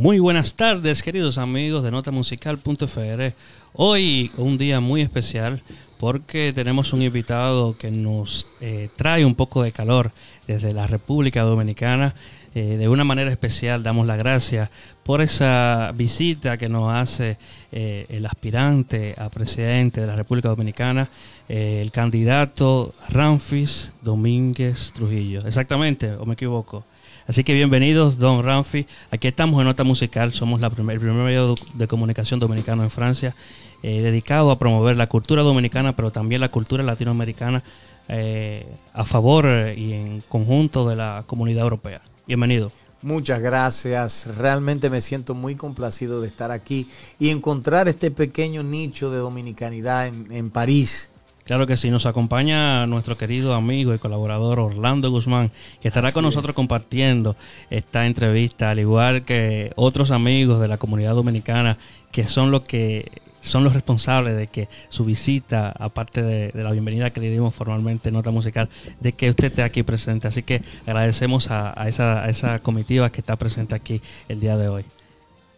Muy buenas tardes, queridos amigos de notamusical.fr. Hoy un día muy especial porque tenemos un invitado que nos eh, trae un poco de calor desde la República Dominicana. Eh, de una manera especial damos las gracias por esa visita que nos hace eh, el aspirante a presidente de la República Dominicana, el candidato Ramfis Domínguez Trujillo. Exactamente, o me equivoco. Así que bienvenidos, don Ramfi. Aquí estamos en Nota Musical, somos la el primer medio de comunicación dominicano en Francia, eh, dedicado a promover la cultura dominicana, pero también la cultura latinoamericana eh, a favor y en conjunto de la comunidad europea. Bienvenido. Muchas gracias. Realmente me siento muy complacido de estar aquí y encontrar este pequeño nicho de dominicanidad en, en París Claro que sí, nos acompaña nuestro querido amigo y colaborador Orlando Guzmán, que estará con nosotros compartiendo esta entrevista, al igual que otros amigos de la comunidad dominicana, que son los que son los responsables de que su visita, aparte de, la bienvenida que le dimos formalmente en Nota Musical, de que usted esté aquí presente. Así que agradecemos a, esa, a esa comitiva que está presente aquí el día de hoy.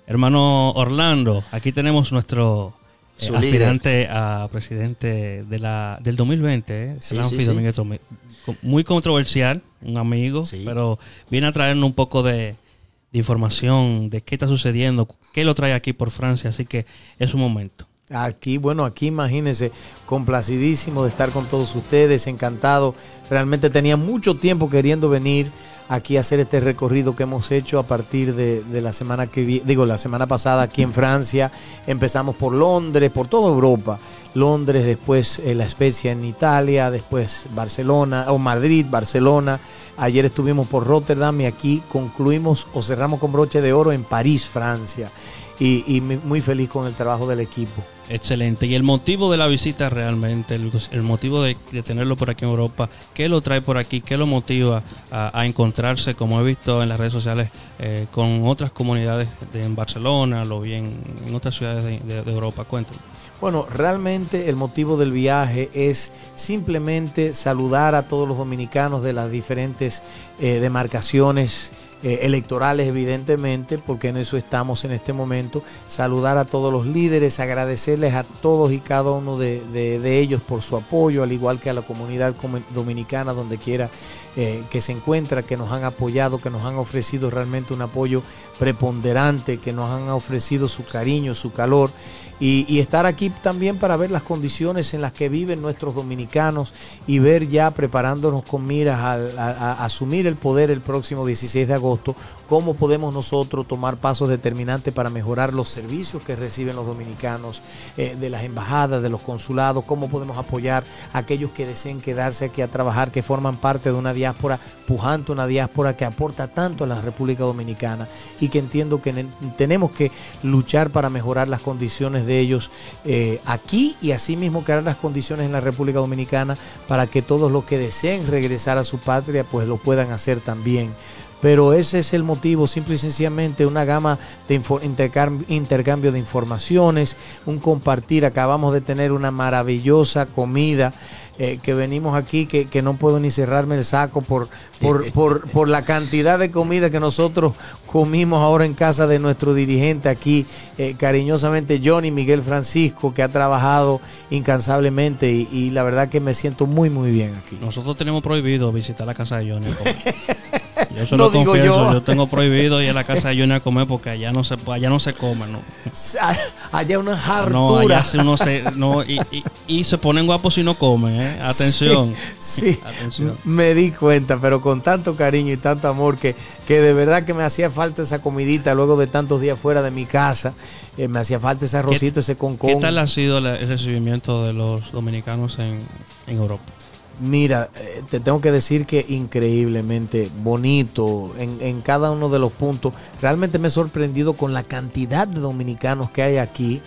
Hermano Orlando, aquí tenemos nuestro su aspirante a presidente de la, del 2020, ¿eh? muy controversial, un amigo, pero viene a traernos un poco de, información de qué está sucediendo, qué lo trae aquí por Francia, así que es un momento. Aquí, bueno, aquí imagínense, complacidísimo de estar con todos ustedes, encantado. Realmente tenía mucho tiempo queriendo venir aquí hacer este recorrido que hemos hecho a partir de, la semana que digo la semana pasada aquí en Francia. Empezamos por Londres, por toda Europa. Londres, después eh, la Especia en Italia, después Barcelona o Madrid, Barcelona. Ayer estuvimos por Rotterdam y aquí concluimos o cerramos con broche de oro en París, Francia. y muy feliz con el trabajo del equipo. Excelente. Y el motivo de la visita realmente, el, motivo de, tenerlo por aquí en Europa, ¿qué lo trae por aquí? ¿Qué lo motiva a, encontrarse, como he visto en las redes sociales, eh, con otras comunidades de, en Barcelona, o bien en otras ciudades de, Europa? Cuéntame. Bueno, realmente el motivo del viaje es simplemente saludar a todos los dominicanos de las diferentes eh, demarcaciones eh, electorales, evidentemente, porque en eso estamos en este momento. Saludar a todos los líderes, agradecerles a todos y cada uno de, ellos por su apoyo, al igual que a la comunidad dominicana, donde quiera eh, que se encuentra, que nos han apoyado, que nos han ofrecido realmente un apoyo preponderante, que nos han ofrecido su cariño, su calor y, estar aquí también para ver las condiciones en las que viven nuestros dominicanos y ver ya preparándonos con miras a, asumir el poder el próximo 16 de agosto, cómo podemos nosotros tomar pasos determinantes para mejorar los servicios que reciben los dominicanos eh, de las embajadas, de los consulados, cómo podemos apoyar a aquellos que deseen quedarse aquí a trabajar, que forman parte de una diáspora pujante, una diáspora que aporta tanto a la República Dominicana y que entiendo que tenemos que luchar para mejorar las condiciones de ellos eh, aquí y asimismo crear las condiciones en la República Dominicana para que todos los que deseen regresar a su patria pues lo puedan hacer también pero ese es el motivo, simple y sencillamente una gama de intercambio de informaciones, un compartir. Acabamos de tener una maravillosa comida eh, que venimos aquí, que, no puedo ni cerrarme el saco por, por, por, la cantidad de comida que nosotros comimos ahora en casa de nuestro dirigente aquí, eh, cariñosamente Johnny Miguel Francisco, que ha trabajado incansablemente y, la verdad que me siento muy, muy bien aquí. Nosotros tenemos prohibido visitar la casa de Johnny. Yo se lo digo yo. yo. tengo prohibido ir a la casa de Johnny a comer porque allá no se allá no se come, ¿no? Allá una hartura. No, allá uno se, no, y, y, se ponen guapos si no comen, ¿eh? Atención. Sí, me di cuenta, pero con tanto cariño y tanto amor que, que de verdad que me hacía falta esa comidita luego de tantos días fuera de mi casa. Eh, me hacía falta ese arrocito, ese concón. ¿Qué tal ha sido el recibimiento de los dominicanos en, en Europa? Mira, eh, te tengo que decir que increíblemente bonito en, en, cada uno de los puntos. Realmente me he sorprendido con la cantidad de dominicanos que hay aquí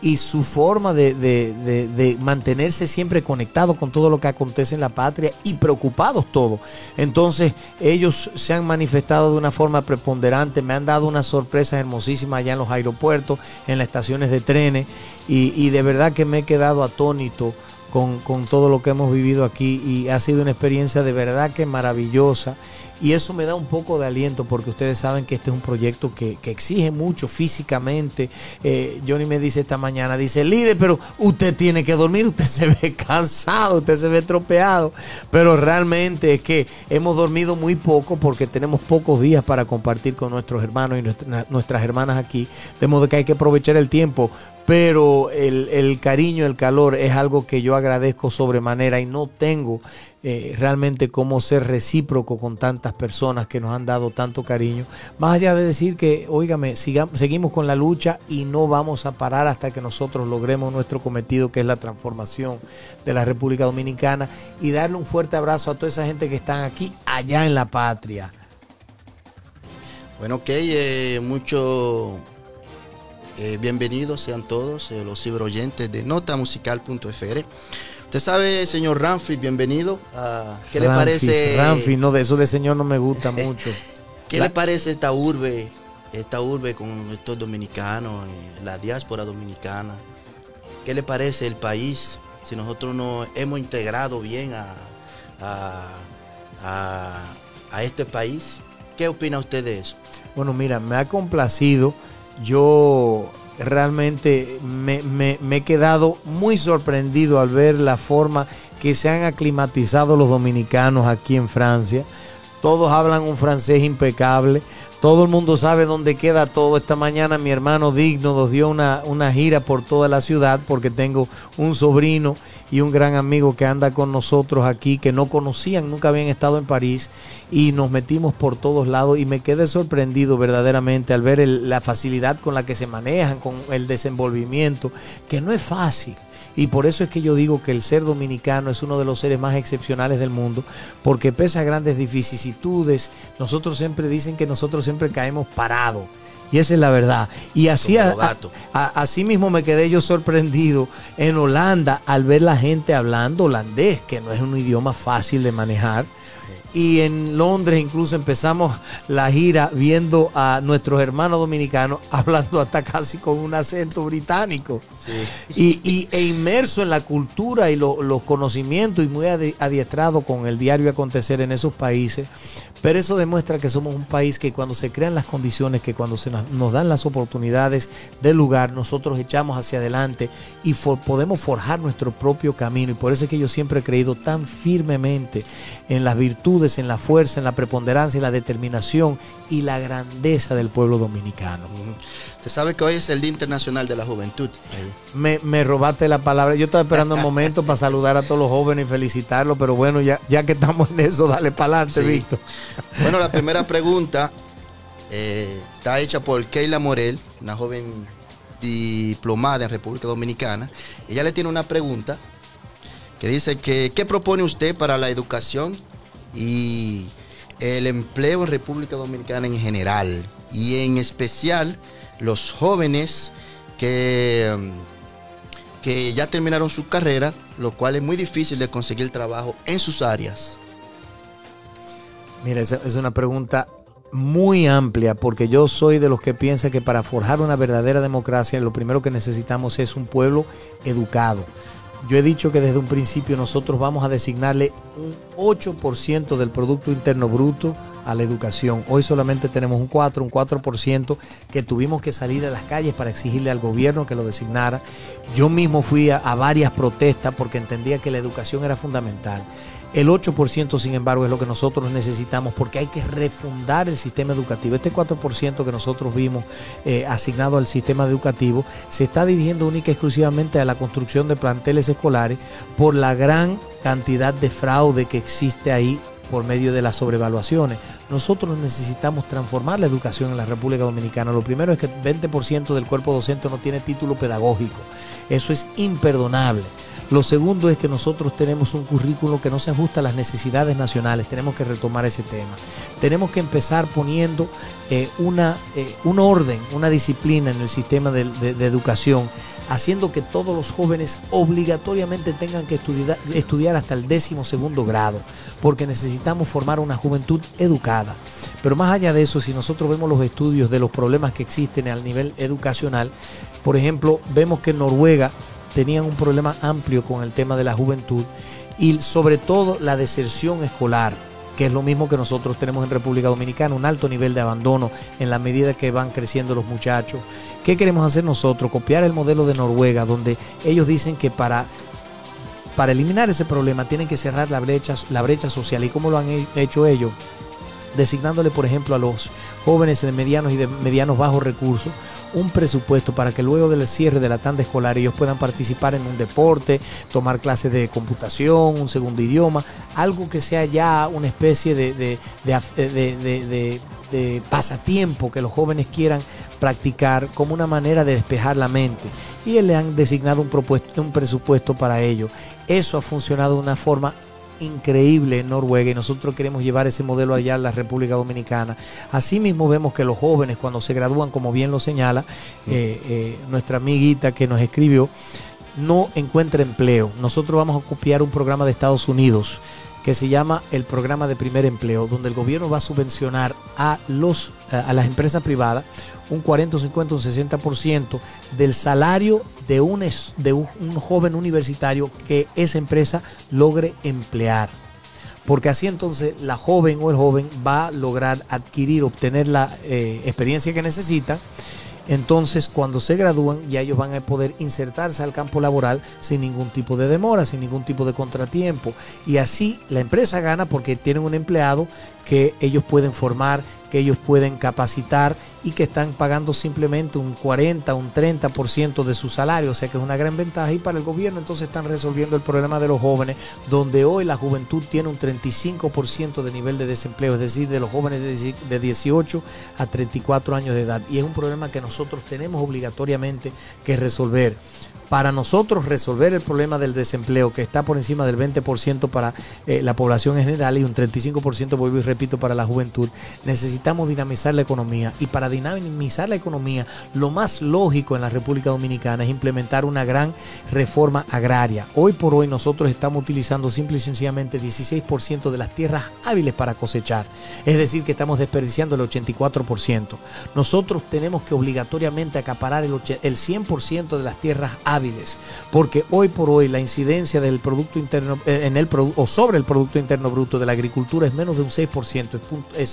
y su forma de, de, mantenerse siempre conectado con todo lo que acontece en la patria y preocupados todos. Entonces ellos se han manifestado de una forma preponderante, me han dado una sorpresa hermosísima allá en los aeropuertos, en las estaciones de trenes y, y de verdad que me he quedado atónito con, todo lo que hemos vivido aquí y ha sido una experiencia de verdad que maravillosa Y eso me da un poco de aliento porque ustedes saben que este es un proyecto que, exige mucho físicamente. Eh, Johnny me dice esta mañana, dice, líder, pero usted tiene que dormir, usted se ve cansado, usted se ve tropeado. Pero realmente es que hemos dormido muy poco porque tenemos pocos días para compartir con nuestros hermanos y nuestras hermanas aquí. De modo que hay que aprovechar el tiempo pero el, cariño, el calor es algo que yo agradezco sobremanera y no tengo eh, realmente cómo ser recíproco con tantas personas que nos han dado tanto cariño. Más allá de decir que, óigame, seguimos con la lucha y no vamos a parar hasta que nosotros logremos nuestro cometido, que es la transformación de la República Dominicana, y darle un fuerte abrazo a toda esa gente que están aquí, allá en la patria. Bueno, ok, eh, mucho eh, bienvenidos sean todos eh, los ciberoyentes de notamusical.fr. Usted sabe, señor Ramfi, bienvenido. Ah, ¿Qué le parece? Ramfi, no, de eso de señor no me gusta mucho. ¿Qué le parece esta urbe, esta urbe con estos dominicanos, eh, la diáspora dominicana? ¿Qué le parece el país? Si nosotros nos hemos integrado bien a, a este país, ¿qué opina usted de eso? Bueno, mira, me ha complacido yo realmente me, he quedado muy sorprendido al ver la forma que se han aclimatizado los dominicanos aquí en Francia. Todos hablan un francés impecable. Todo el mundo sabe dónde queda todo. Esta mañana mi hermano Digno nos dio una, gira por toda la ciudad porque tengo un sobrino y un gran amigo que anda con nosotros aquí que no conocían, nunca habían estado en París y nos metimos por todos lados y me quedé sorprendido verdaderamente al ver la facilidad con la que se manejan, con el desenvolvimiento, que no es fácil. Y por eso es que yo digo que el ser dominicano es uno de los seres más excepcionales del mundo, porque pese a grandes vicisitudes, nosotros siempre dicen que nosotros siempre caemos parados. Y esa es la verdad. Y así, así mismo me quedé yo sorprendido en Holanda al ver la gente hablando holandés, que no es un idioma fácil de manejar. Y en Londres incluso empezamos la gira viendo a nuestros hermanos dominicanos hablando hasta casi con un acento británico. Y, e inmerso en la cultura y los conocimientos y muy adiestrado con el diario acontecer en esos países pero eso demuestra que somos un país que cuando se crean las condiciones, que cuando se nos, dan las oportunidades del lugar, nosotros echamos hacia adelante y podemos forjar nuestro propio camino. Y por eso es que yo siempre he creído tan firmemente en las virtudes, en la fuerza, en la preponderancia, en la determinación y la grandeza del pueblo dominicano. Usted sabe que hoy es el Día Internacional de la Juventud. Me, robaste la palabra. Yo estaba esperando un momento para saludar a todos los jóvenes y felicitarlos, pero bueno, ya, ya que estamos en eso, dale para adelante, Víctor. Bueno, la primera pregunta eh, está hecha por Keila Morel, una joven diplomada en República Dominicana. Ella le tiene una pregunta que dice que ¿qué propone usted para la educación y el empleo en República Dominicana en general? Y en especial los jóvenes que, que ya terminaron su carrera, lo cual es muy difícil de conseguir trabajo en sus áreas. Mira, esa es una pregunta muy amplia porque yo soy de los que piensa que para forjar una verdadera democracia lo primero que necesitamos es un pueblo educado. Yo he dicho que desde un principio nosotros vamos a designarle un 8% del Producto Interno Bruto a la educación. Hoy solamente tenemos un 4, un 4% que tuvimos que salir a las calles para exigirle al gobierno que lo designara. Yo mismo fui a, a varias protestas porque entendía que la educación era fundamental. El 8%, sin embargo, es lo que nosotros necesitamos porque hay que refundar el sistema educativo. Este 4% que nosotros vimos eh, asignado al sistema educativo se está dirigiendo única y exclusivamente a la construcción de planteles escolares por la gran cantidad de fraude que existe ahí por medio de las sobrevaluaciones. Nosotros necesitamos transformar la educación en la República Dominicana. Lo primero es que el 20% del cuerpo docente no tiene título pedagógico. Eso es imperdonable. Lo segundo es que nosotros tenemos un currículo que no se ajusta a las necesidades nacionales. Tenemos que retomar ese tema. Tenemos que empezar poniendo eh, una, eh, un orden, una disciplina en el sistema de, educación, haciendo que todos los jóvenes obligatoriamente tengan que estudiar, estudiar hasta el décimo segundo grado, porque necesitamos formar una juventud educada. Pero más allá de eso, si nosotros vemos los estudios de los problemas que existen al nivel educacional, por ejemplo, vemos que en Noruega tenían un problema amplio con el tema de la juventud y sobre todo la deserción escolar que es lo mismo que nosotros tenemos en República Dominicana, un alto nivel de abandono en la medida que van creciendo los muchachos. ¿Qué queremos hacer nosotros? Copiar el modelo de Noruega, donde ellos dicen que para para eliminar ese problema tienen que cerrar la brecha, la brecha social. ¿Y cómo lo han hecho ellos? Designándole, por ejemplo, a los jóvenes de medianos y de medianos bajos recursos un presupuesto para que luego del cierre de la tanda escolar ellos puedan participar en un deporte, tomar clases de computación, un segundo idioma, algo que sea ya una especie de, de, de, de pasatiempo que los jóvenes quieran practicar como una manera de despejar la mente. Y le han designado un, un presupuesto para ello. Eso ha funcionado de una forma increíble en Noruega y nosotros queremos llevar ese modelo allá a la República Dominicana. Asimismo vemos que los jóvenes cuando se gradúan, como bien lo señala eh, eh, nuestra amiguita que nos escribió, no encuentra empleo. Nosotros vamos a copiar un programa de Estados Unidos que se llama el programa de primer empleo, donde el gobierno va a subvencionar a, los, a las empresas privadas un 40, un 50, un 60% del salario de un, de joven universitario que esa empresa logre emplear. Porque así entonces la joven o el joven va a lograr adquirir, obtener la eh, experiencia que necesita entonces cuando se gradúan ya ellos van a poder insertarse al campo laboral sin ningún tipo de demora, sin ningún tipo de contratiempo. Y así la empresa gana porque tienen un empleado que ellos pueden formar, que ellos pueden capacitar y que están pagando simplemente un 40, un 30% de su salario, o sea que es una gran ventaja y para el gobierno. Entonces están resolviendo el problema de los jóvenes, donde hoy la juventud tiene un 35% de nivel de desempleo, es decir, de los jóvenes de 18 a 34 años de edad. Y es un problema que nosotros tenemos obligatoriamente que resolver para nosotros resolver el problema del desempleo, que está por encima del 20% para eh, la población en general y un 35%, vuelvo y repito, para la juventud, necesitamos dinamizar la economía. Y para dinamizar la economía, lo más lógico en la República Dominicana es implementar una gran reforma agraria. Hoy por hoy nosotros estamos utilizando simple y sencillamente 16% de las tierras hábiles para cosechar. Es decir, que estamos desperdiciando el 84%. Nosotros tenemos que obligatoriamente acaparar el 100% de las tierras hábiles porque hoy por hoy la incidencia del producto interno eh, en el o sobre el producto interno bruto de la agricultura es menos de un 6%, es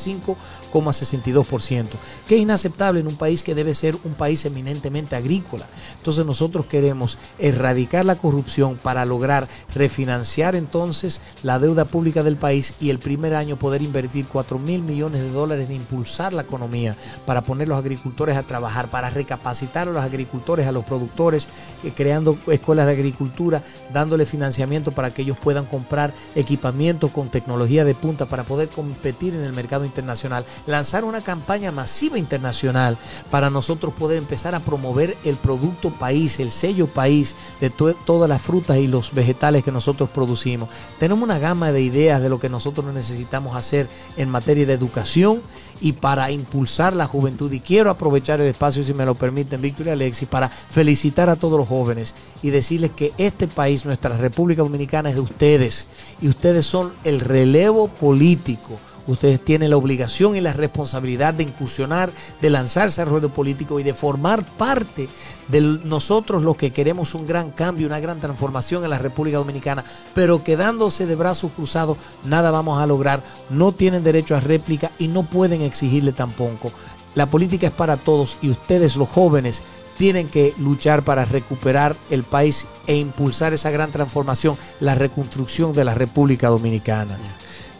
5,62%, que es inaceptable en un país que debe ser un país eminentemente agrícola. Entonces nosotros queremos erradicar la corrupción para lograr refinanciar entonces la deuda pública del país y el primer año poder invertir 4 mil millones de dólares de impulsar la economía para poner los agricultores a trabajar, para recapacitar a los agricultores, a los productores, creando escuelas de agricultura, dándole financiamiento para que ellos puedan comprar equipamiento con tecnología de punta para poder competir en el mercado internacional, lanzar una campaña masiva internacional para nosotros poder empezar a promover el producto país, el sello país de todas las frutas y los vegetales que nosotros producimos. Tenemos una gama de ideas de lo que nosotros necesitamos hacer en materia de educación y para impulsar la juventud. Y quiero aprovechar el espacio, si me lo permiten, Víctor y Alexis, para felicitar a todos los jóvenes y decirles que este país, nuestra República Dominicana, es de ustedes y ustedes son el relevo político Ustedes tienen la obligación y la responsabilidad de incursionar, de lanzarse al ruedo político y de formar parte de nosotros los que queremos un gran cambio, una gran transformación en la República Dominicana, pero quedándose de brazos cruzados, nada vamos a lograr. No tienen derecho a réplica y no pueden exigirle tampoco. La política es para todos y ustedes los jóvenes tienen que luchar para recuperar el país e impulsar esa gran transformación, la reconstrucción de la República Dominicana.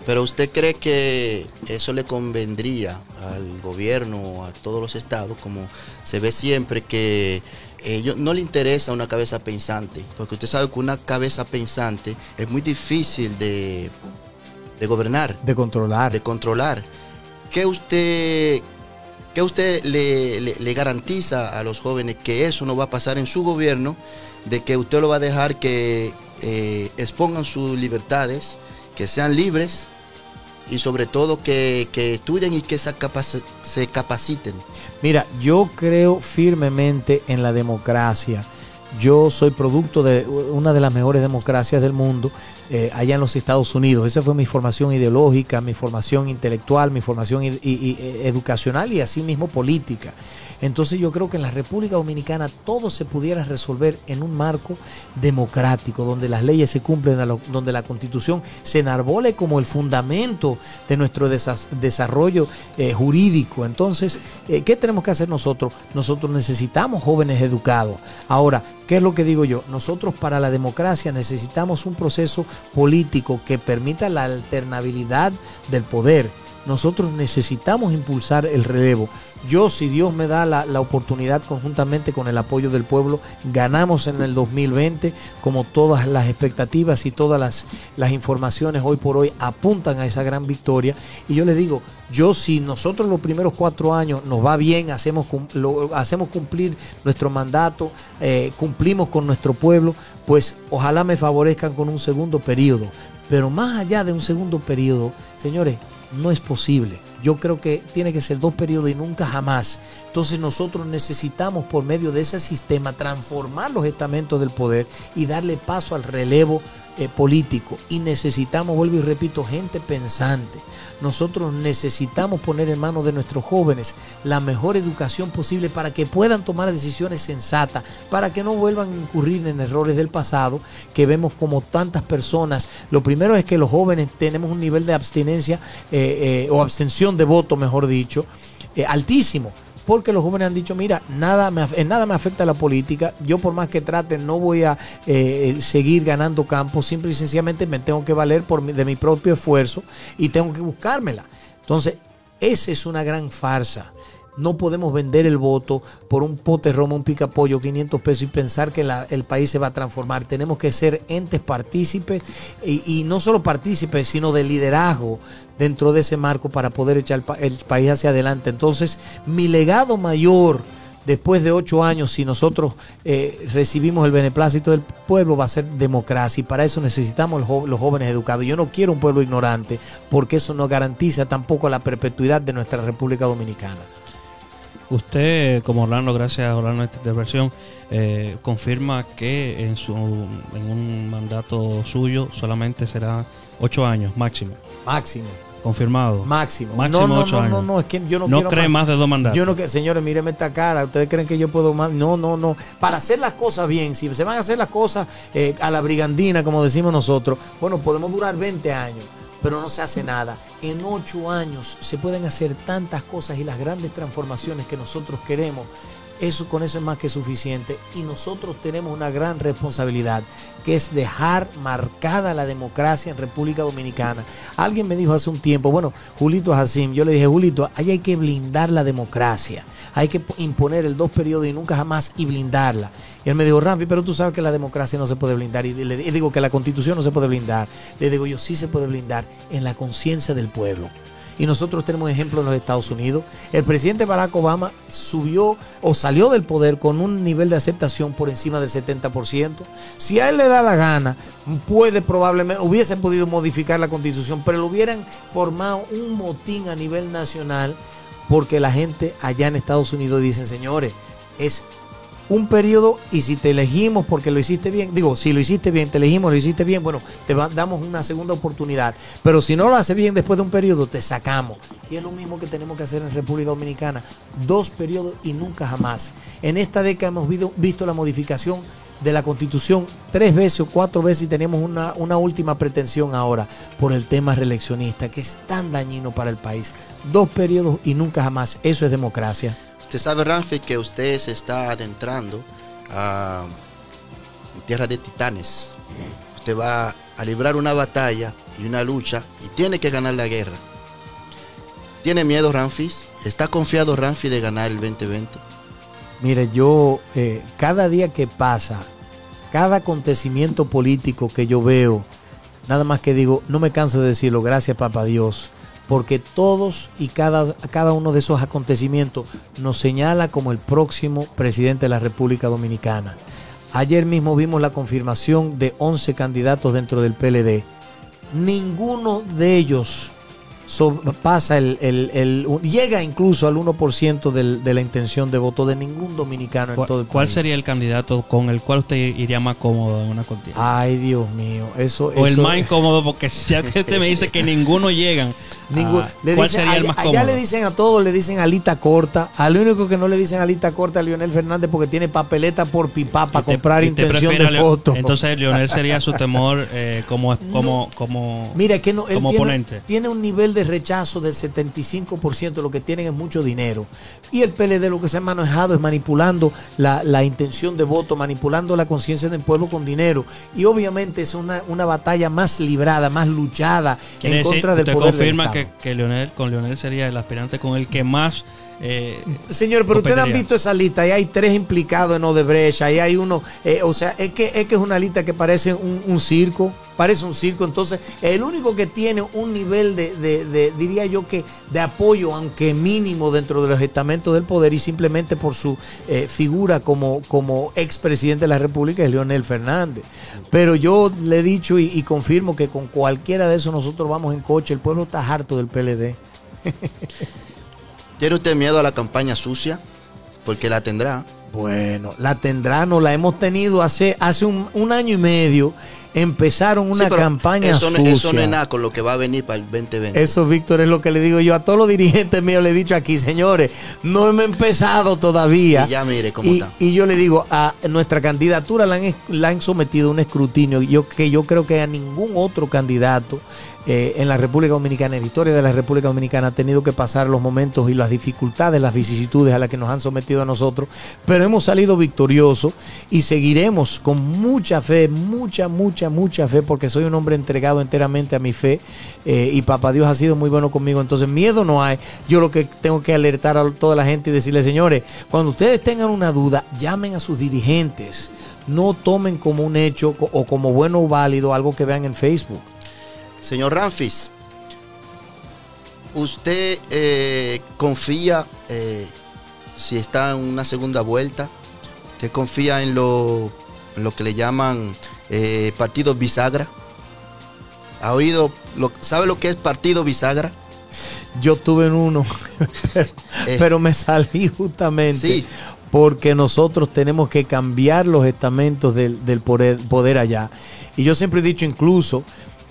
Pero usted cree que eso le convendría al gobierno, a todos los estados, como se ve siempre que ellos no le interesa una cabeza pensante, porque usted sabe que una cabeza pensante es muy difícil de, gobernar. De controlar. De controlar. ¿Qué usted, qué usted le, garantiza a los jóvenes que eso no va a pasar en su gobierno, de que usted lo va a dejar que eh, expongan sus libertades, que sean libres y sobre todo que, estudien y que se, capaciten. Mira, yo creo firmemente en la democracia. yo soy producto de una de las mejores democracias del mundo eh, allá en los Estados Unidos. Esa fue mi formación ideológica, mi formación intelectual, mi formación eh, educacional y asimismo política. Entonces yo creo que en la República Dominicana todo se pudiera resolver en un marco democrático, donde las leyes se cumplen, donde la constitución se enarbole como el fundamento de nuestro desarrollo eh, jurídico. Entonces, ¿qué tenemos que hacer nosotros? Nosotros necesitamos jóvenes educados. Ahora, ¿qué es lo que digo yo? Nosotros para la democracia necesitamos un proceso político que permita la alternabilidad del poder. Nosotros necesitamos impulsar el relevo. Yo, si Dios me da la, oportunidad conjuntamente con el apoyo del pueblo, ganamos en el 2020, como todas las expectativas y todas las, las informaciones hoy por hoy apuntan a esa gran victoria. Y yo le digo, yo si nosotros los primeros cuatro años nos va bien, hacemos, lo, hacemos cumplir nuestro mandato, eh, cumplimos con nuestro pueblo, pues ojalá me favorezcan con un segundo periodo. Pero más allá de un segundo periodo, señores, no es posible. Yo creo que tiene que ser dos periodos y nunca jamás. Entonces nosotros necesitamos por medio de ese sistema transformar los estamentos del poder y darle paso al relevo eh, político. Y necesitamos, vuelvo y repito, gente pensante. Nosotros necesitamos poner en manos de nuestros jóvenes la mejor educación posible para que puedan tomar decisiones sensatas, para que no vuelvan a incurrir en errores del pasado que vemos como tantas personas. Lo primero es que los jóvenes tenemos un nivel de abstinencia eh, eh, o abstención de voto, mejor dicho, altísimo porque los jóvenes han dicho, mira, nada me, en nada me afecta la política, yo por más que trate no voy a eh, seguir ganando campo, simple y sencillamente me tengo que valer por de mi propio esfuerzo y tengo que buscármela. Entonces, esa es una gran farsa. No podemos vender el voto por un pote romo, un picapollo, 500 pesos y pensar que el país se va a transformar. Tenemos que ser entes partícipes y, no solo partícipes, sino de liderazgo dentro de ese marco para poder echar el, país hacia adelante. Entonces, mi legado mayor después de ocho años, si nosotros eh, recibimos el beneplácito del pueblo, va a ser democracia. Y para eso necesitamos los, jóvenes educados. Yo no quiero un pueblo ignorante, porque eso no garantiza tampoco la perpetuidad de nuestra República Dominicana. Usted, como Orlando, gracias a Orlando esta intervención, eh, confirma que en, su, en un mandato suyo solamente será ocho años máximo. Máximo. Confirmado. Máximo. Máximo no, ocho no, años. No, no, es que yo no, no cree más, de dos mandatos. Yo no que, señores, mírenme esta cara. Ustedes creen que yo puedo más. No, no, no. Para hacer las cosas bien, si se van a hacer las cosas eh, a la brigandina, como decimos nosotros, bueno, podemos durar 20 años pero no se hace nada. En ocho años se pueden hacer tantas cosas y las grandes transformaciones que nosotros queremos. Eso con eso es más que suficiente y nosotros tenemos una gran responsabilidad que es dejar marcada la democracia en República Dominicana. Alguien me dijo hace un tiempo, bueno, Julito Hassim, yo le dije, Julito, ahí hay que blindar la democracia, hay que imponer el dos periodos y nunca jamás y blindarla. Y él me dijo, Ramfi, pero tú sabes que la democracia no se puede blindar. Y le digo que la constitución no se puede blindar. Le digo yo, sí se puede blindar en la conciencia del pueblo. Y nosotros tenemos ejemplos en los Estados Unidos. El presidente Barack Obama subió o salió del poder con un nivel de aceptación por encima del 70%. Si a él le da la gana, puede probablemente, hubiese podido modificar la constitución, pero lo hubieran formado un motín a nivel nacional porque la gente allá en Estados Unidos dice, señores, es un periodo y si te elegimos porque lo hiciste bien, digo, si lo hiciste bien, te elegimos, lo hiciste bien, bueno, te damos una segunda oportunidad. Pero si no lo hace bien después de un periodo, te sacamos. Y es lo mismo que tenemos que hacer en República Dominicana. Dos periodos y nunca jamás. En esta década hemos visto la modificación de la constitución tres veces o cuatro veces y tenemos una, una última pretensión ahora por el tema reeleccionista que es tan dañino para el país. Dos periodos y nunca jamás. Eso es democracia. Usted sabe, Ramfi, que usted se está adentrando a tierra de titanes. Usted va a librar una batalla y una lucha y tiene que ganar la guerra. ¿Tiene miedo, Ramfis? ¿Está confiado, Ramfi, de ganar el 2020? Mire, yo eh, cada día que pasa, cada acontecimiento político que yo veo, nada más que digo, no me canso de decirlo, gracias papá Dios, porque todos y cada, cada uno de esos acontecimientos nos señala como el próximo presidente de la República Dominicana. Ayer mismo vimos la confirmación de 11 candidatos dentro del PLD. Ninguno de ellos pasa el, el, el, llega incluso al 1% del, de la intención de voto de ningún dominicano en todo el país. ¿Cuál sería el candidato con el cual usted iría más cómodo en una contienda? Ay, Dios mío, eso O el más incómodo, porque ya que usted me dice que ninguno llegan. Ah, ¿Cuál sería el más cómodo? Allá le dicen a todos, le dicen alita corta. Al único que no le dicen alita corta es Leonel Fernández porque tiene papeleta por pipa para comprar intención de voto. Entonces, Leonel sería su temor eh, como, como, como, Mira, que no, él tiene, tiene un nivel de rechazo del 75%, lo que tienen es mucho dinero. Y el PLD lo que se ha manejado es manipulando la, intención de voto, manipulando la conciencia del pueblo con dinero. Y obviamente es una, una batalla más librada, más luchada en contra del poder. confirma que, que Leonel, con Leonel sería el aspirante con el que más eh, Señor, pero ustedes han visto esa lista, ahí hay tres implicados en Odebrecht, ahí hay uno, eh, o sea, es que, es que es una lista que parece un, circo, parece un circo, entonces el único que tiene un nivel de, diría yo que, de apoyo, aunque mínimo dentro de los estamentos del poder y simplemente por su eh, figura como, como expresidente de la República es Leonel Fernández. Pero yo le he dicho y, y confirmo que con cualquiera de esos nosotros vamos en coche, el pueblo está harto del PLD. ¿Tiene usted miedo a la campaña sucia? Porque la tendrá. Bueno, la tendrá, no la hemos tenido hace, hace un, año y medio. Empezaron una campaña eso sucia. eso no es nada con lo que va a venir para el 2020. Eso, Víctor, es lo que le digo yo a todos los dirigentes míos. Le he dicho aquí, señores, no hemos empezado todavía. Y ya mire cómo está. Y yo le digo, a nuestra candidatura la han, la han sometido a un escrutinio yo, que yo creo que a ningún otro candidato eh, en la República Dominicana, en la historia de la República Dominicana, ha tenido que pasar los momentos y las dificultades, las vicisitudes a las que nos han sometido a nosotros, pero hemos salido victoriosos y seguiremos con mucha fe, mucha, mucha, mucha fe, porque soy un hombre entregado enteramente a mi fe eh, y papá Dios ha sido muy bueno conmigo, entonces miedo no hay. Yo lo que tengo que alertar a toda la gente y decirle, señores, cuando ustedes tengan una duda, llamen a sus dirigentes no tomen como un hecho o como bueno o válido algo que vean en Facebook. Señor Ramfis, ¿usted eh, confía eh, si está en una segunda vuelta? ¿Usted confía en lo, lo que le llaman eh, partido bisagra? ¿Ha oído? Lo, ¿Sabe lo que es partido bisagra? Yo tuve en uno, pero, me salí justamente porque nosotros tenemos que cambiar los estamentos del, del poder allá. Y yo siempre he dicho incluso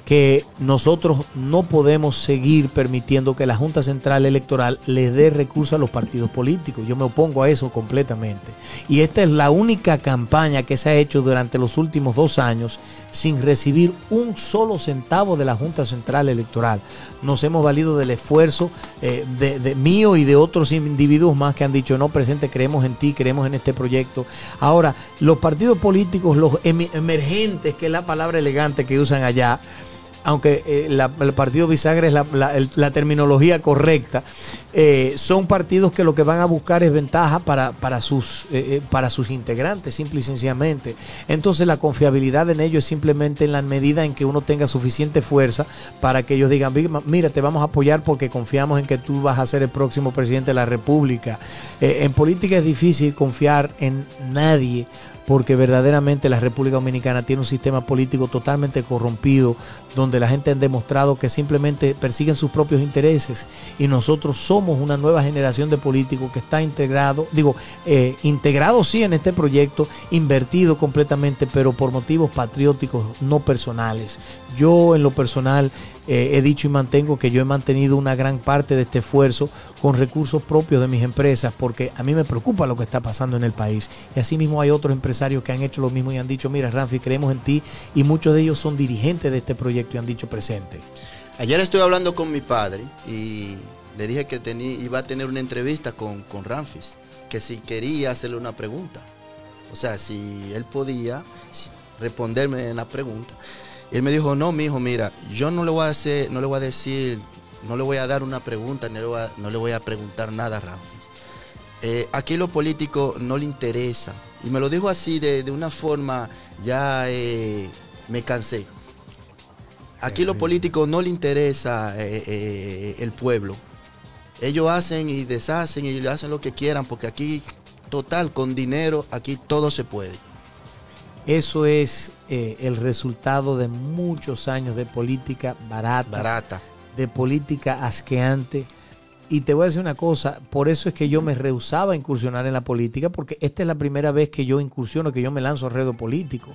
que nosotros no podemos seguir permitiendo que la Junta Central Electoral les dé recursos a los partidos políticos. Yo me opongo a eso completamente. Y esta es la única campaña que se ha hecho durante los últimos dos años sin recibir un solo centavo de la Junta Central Electoral. Nos hemos valido del esfuerzo eh, de, mío y de otros individuos más que han dicho, no, presente, creemos en ti, creemos en este proyecto. Ahora, los partidos políticos, los emergentes, que es la palabra elegante que usan allá, aunque eh, el partido bisagra es la, terminología correcta, eh, son partidos que lo que van a buscar es ventaja para, sus, eh, para sus integrantes, simple y sencillamente. Entonces la confiabilidad en ellos es simplemente en la medida en que uno tenga suficiente fuerza para que ellos digan, mira, te vamos a apoyar porque confiamos en que tú vas a ser el próximo presidente de la República. en política es difícil confiar en nadie porque verdaderamente la República Dominicana tiene un sistema político totalmente corrompido, donde la gente ha demostrado que simplemente persiguen sus propios intereses y nosotros somos una nueva generación de políticos que está integrado, digo, eh, integrado sí en este proyecto, invertido completamente, pero por motivos patrióticos, no personales. Yo en lo personal eh, he dicho y mantengo que yo he mantenido una gran parte de este esfuerzo con recursos propios de mis empresas, porque a mí me preocupa lo que está pasando en el país. Y asimismo hay otros empresarios que han hecho lo mismo y han dicho, mira, Ramfi, creemos en ti, y muchos de ellos son dirigentes de este proyecto y han dicho presente. Ayer estuve hablando con mi padre y le dije que tenía, iba a tener una entrevista con, con Ramfis, que si quería hacerle una pregunta. O sea, si él podía responderme en la pregunta. Y él me dijo, no, mi hijo, mira, yo no le voy a hacer, no le voy a decir, no le voy a dar una pregunta, no le voy a, no le voy a preguntar nada, Rafa. Eh, aquí lo político no le interesa. Y me lo dijo así de, una forma, ya eh, me cansé. Aquí lo político no le interesa eh, el pueblo. Ellos hacen y deshacen y hacen lo que quieran, porque aquí, total, con dinero, aquí todo se puede. Eso es eh, el resultado de muchos años de política barata. Barata. de política asqueante. Y te voy a decir una cosa, por eso es que yo me rehusaba a incursionar en la política, porque esta es la primera vez que yo incursiono, que yo me lanzo al redo político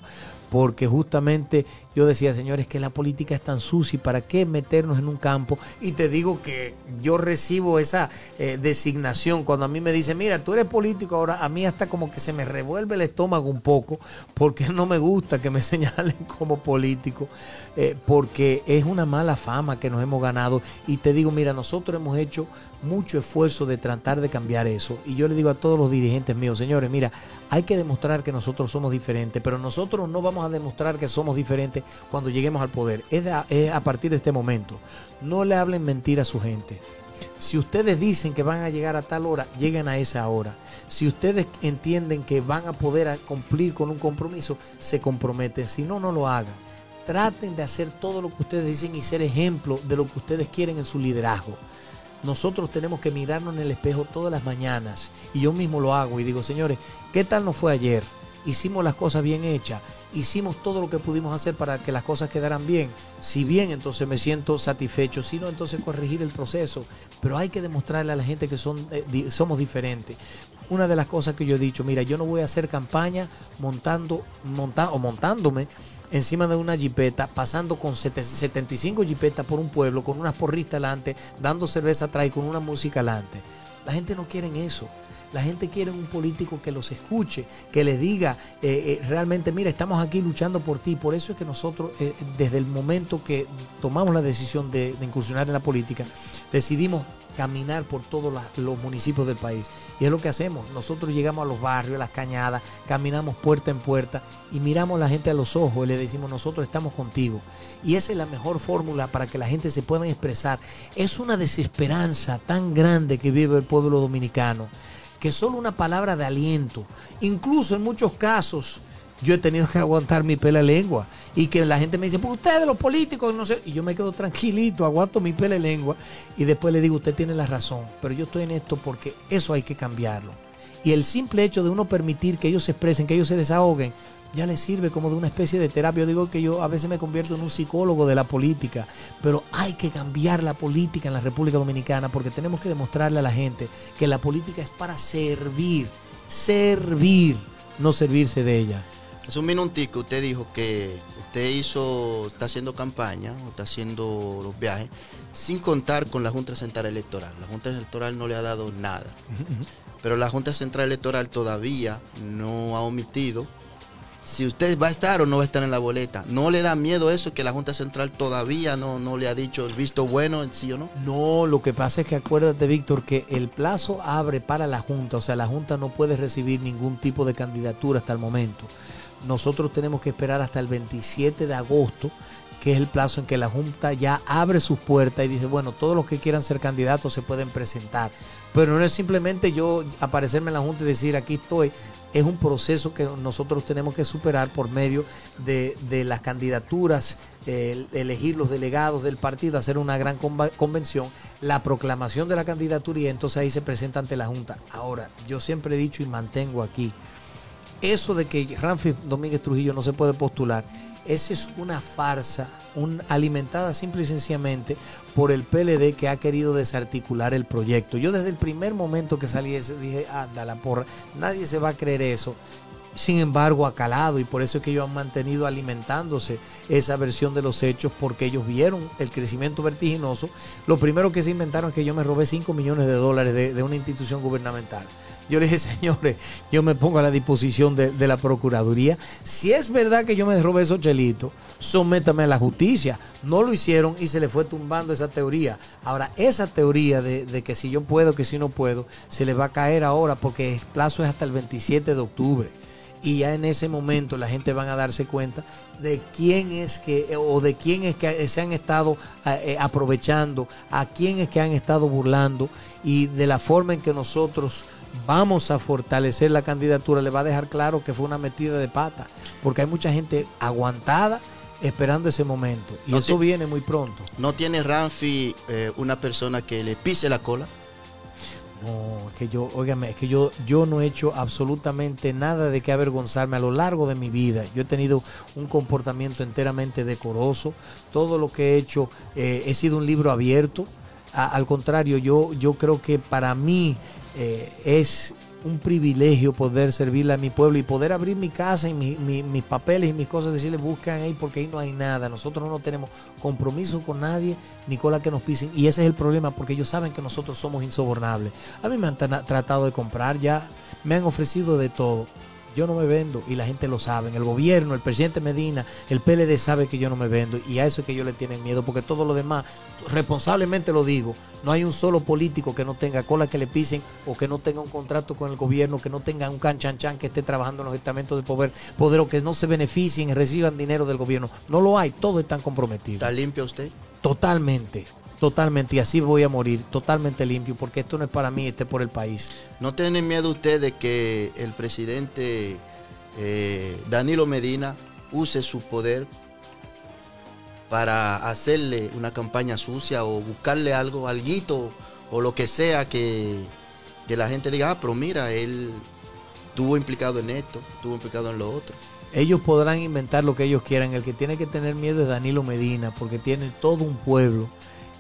porque justamente yo decía, señores, que la política es tan sucia para qué meternos en un campo. Y te digo que yo recibo esa eh, designación cuando a mí me dicen, mira, tú eres político, ahora a mí hasta como que se me revuelve el estómago un poco, porque no me gusta que me señalen como político, eh, porque es una mala fama que nos hemos ganado. Y te digo, mira, nosotros hemos hecho mucho esfuerzo de tratar de cambiar eso. Y yo le digo a todos los dirigentes míos, señores, mira, hay que demostrar que nosotros somos diferentes, pero nosotros no vamos a demostrar que somos diferentes cuando lleguemos al poder. Es, a, partir de este momento. No le hablen mentira a su gente. Si ustedes dicen que van a llegar a tal hora, lleguen a esa hora. Si ustedes entienden que van a poder cumplir con un compromiso, se comprometen. Si no, no lo hagan. Traten de hacer todo lo que ustedes dicen y ser ejemplo de lo que ustedes quieren en su liderazgo nosotros tenemos que mirarnos en el espejo todas las mañanas. Y yo mismo lo hago y digo, señores, ¿qué tal nos fue ayer? Hicimos las cosas bien hechas, hicimos todo lo que pudimos hacer para que las cosas quedaran bien. Si bien, entonces me siento satisfecho, si no, entonces corregir el proceso. Pero hay que demostrarle a la gente que son, eh, somos diferentes. Una de las cosas que yo he dicho, mira, yo no voy a hacer campaña montando, montando o montándome encima de una jipeta, pasando con 75 jipetas por un pueblo, con unas porristas delante, dando cerveza atrás y con una música delante. La gente no quiere eso. La gente quiere un político que los escuche, que les diga eh, eh, realmente, mira, estamos aquí luchando por ti. Por eso es que nosotros, eh, desde el momento que tomamos la decisión de incursionar en la política, decidimos caminar por todos los municipios del país. Y es lo que hacemos. Nosotros llegamos a los barrios, a las cañadas, caminamos puerta en puerta y miramos a la gente a los ojos y le decimos, nosotros estamos contigo. Y esa es la mejor fórmula para que la gente se pueda expresar. Es una desesperanza tan grande que vive el pueblo dominicano que solo una palabra de aliento, incluso en muchos casos, yo he tenido que aguantar mi pela lengua. Y que la gente me dice, pues ustedes los políticos, no sé. Y yo me quedo tranquilito, aguanto mi pela lengua. Y después le digo, usted tiene la razón. Pero yo estoy en esto porque eso hay que cambiarlo. Y el simple hecho de uno permitir que ellos se expresen, que ellos se desahoguen, ya les sirve como de una especie de terapia. Yo digo que yo a veces me convierto en un psicólogo de la política, pero hay que cambiar la política en la República Dominicana porque tenemos que demostrarle a la gente que la política es para servir, servir, no servirse de ella. Hace un minutico usted dijo que usted hizo, está haciendo campaña, o está haciendo los viajes, sin contar con la Junta Central Electoral. La Junta Electoral no le ha dado nada. Pero la Junta Central Electoral todavía no ha omitido si usted va a estar o no va a estar en la boleta. ¿No le da miedo eso que la Junta Central todavía no, no le ha dicho el visto bueno, sí o no? No, lo que pasa es que acuérdate, Víctor, que el plazo abre para la Junta. O sea, la Junta no puede recibir ningún tipo de candidatura hasta el momento nosotros tenemos que esperar hasta el 27 de agosto, que es el plazo en que la Junta ya abre sus puertas y dice, bueno, todos los que quieran ser candidatos se pueden presentar. Pero no es simplemente yo aparecerme en la Junta y decir, aquí estoy. Es un proceso que nosotros tenemos que superar por medio de, las candidaturas, elegir los delegados del partido, hacer una gran convención, la proclamación de la candidatura y entonces ahí se presenta ante la Junta. Ahora, yo siempre he dicho y mantengo aquí, eso de que Ramfi Domínguez Trujillo no se puede postular, esa es una farsa, un, alimentada simple y sencillamente por el PLD que ha querido desarticular el proyecto. Yo desde el primer momento que salí ese dije, anda la porra, nadie se va a creer eso. Sin embargo, ha calado y por eso es que ellos han mantenido alimentándose esa versión de los hechos porque ellos vieron el crecimiento vertiginoso. Lo primero que se inventaron es que yo me robé 5 millones de dólares de una institución gubernamental. Yo le dije, señores, yo me pongo a la disposición de, la Procuraduría. Si es verdad que yo me robé esos chelitos, sométame a la justicia. No lo hicieron y se le fue tumbando esa teoría. Ahora, esa teoría de, que si yo puedo, que si no puedo, se le va a caer ahora porque el plazo es hasta el 27 de octubre y ya en ese momento la gente van a darse cuenta de quién es que o de quién es que se han estado eh, eh, aprovechando, a quién es que han estado burlando y de la forma en que nosotros vamos a fortalecer la candidatura, le va a dejar claro que fue una metida de pata, porque hay mucha gente aguantada esperando ese momento y eso viene muy pronto. ¿No tiene Ramfi eh, una persona que le pise la cola? No, es que yo, óigame, es que yo, yo no he hecho absolutamente nada de que avergonzarme a lo largo de mi vida. Yo he tenido un comportamiento enteramente decoroso. Todo lo que he hecho, eh, he sido un libro abierto. Al contrario, yo, yo creo que para mí eh, es un privilegio poder servirle a mi pueblo y poder abrir mi casa y mi- mi- mis papeles y mis cosas, decirle buscan ahí porque ahí no hay nada. Nosotros no tenemos compromiso con nadie ni con la que nos pisen. Y ese es el problema porque ellos saben que nosotros somos insobornables. A mí me han tra- tratado de comprar ya, me han ofrecido de todo. Yo no me vendo y la gente lo sabe. El gobierno, el presidente Medina, el PLD sabe que yo no me vendo y a eso es que ellos le tienen miedo porque todo lo demás, responsablemente lo digo, no hay un solo político que no tenga cola que le pisen o que no tenga un contrato con el gobierno, que no tenga un canchanchan que esté trabajando en los estamentos de poder, poder o que no se beneficien y reciban dinero del gobierno. No lo hay, todos están comprometidos. ¿Está limpio usted? Totalmente, totalmente. Y así voy a morir, totalmente limpio, porque esto no es para mí, este es por el país. ¿No tiene miedo usted de que el presidente eh, Danilo Medina use su poder para hacerle una campaña sucia o buscarle algo, alguito o lo que sea que, que la gente diga, ah, pero mira, él estuvo implicado en esto, estuvo implicado en lo otro? Ellos podrán inventar lo que ellos quieran. El que tiene que tener miedo es Danilo Medina, porque tiene todo un pueblo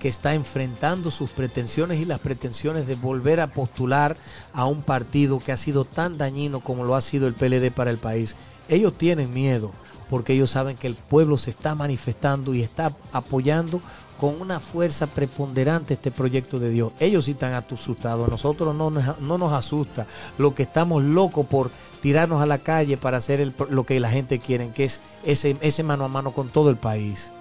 que está enfrentando sus pretensiones y las pretensiones de volver a postular a un partido que ha sido tan dañino como lo ha sido el PLD para el país. Ellos tienen miedo porque ellos saben que el pueblo se está manifestando y está apoyando con una fuerza preponderante este proyecto de Dios. Ellos sí están asustados, nosotros no nos, no nos asusta. Lo que estamos locos por tirarnos a la calle para hacer el- lo que la gente quiere, que es ese mano a mano con todo el país.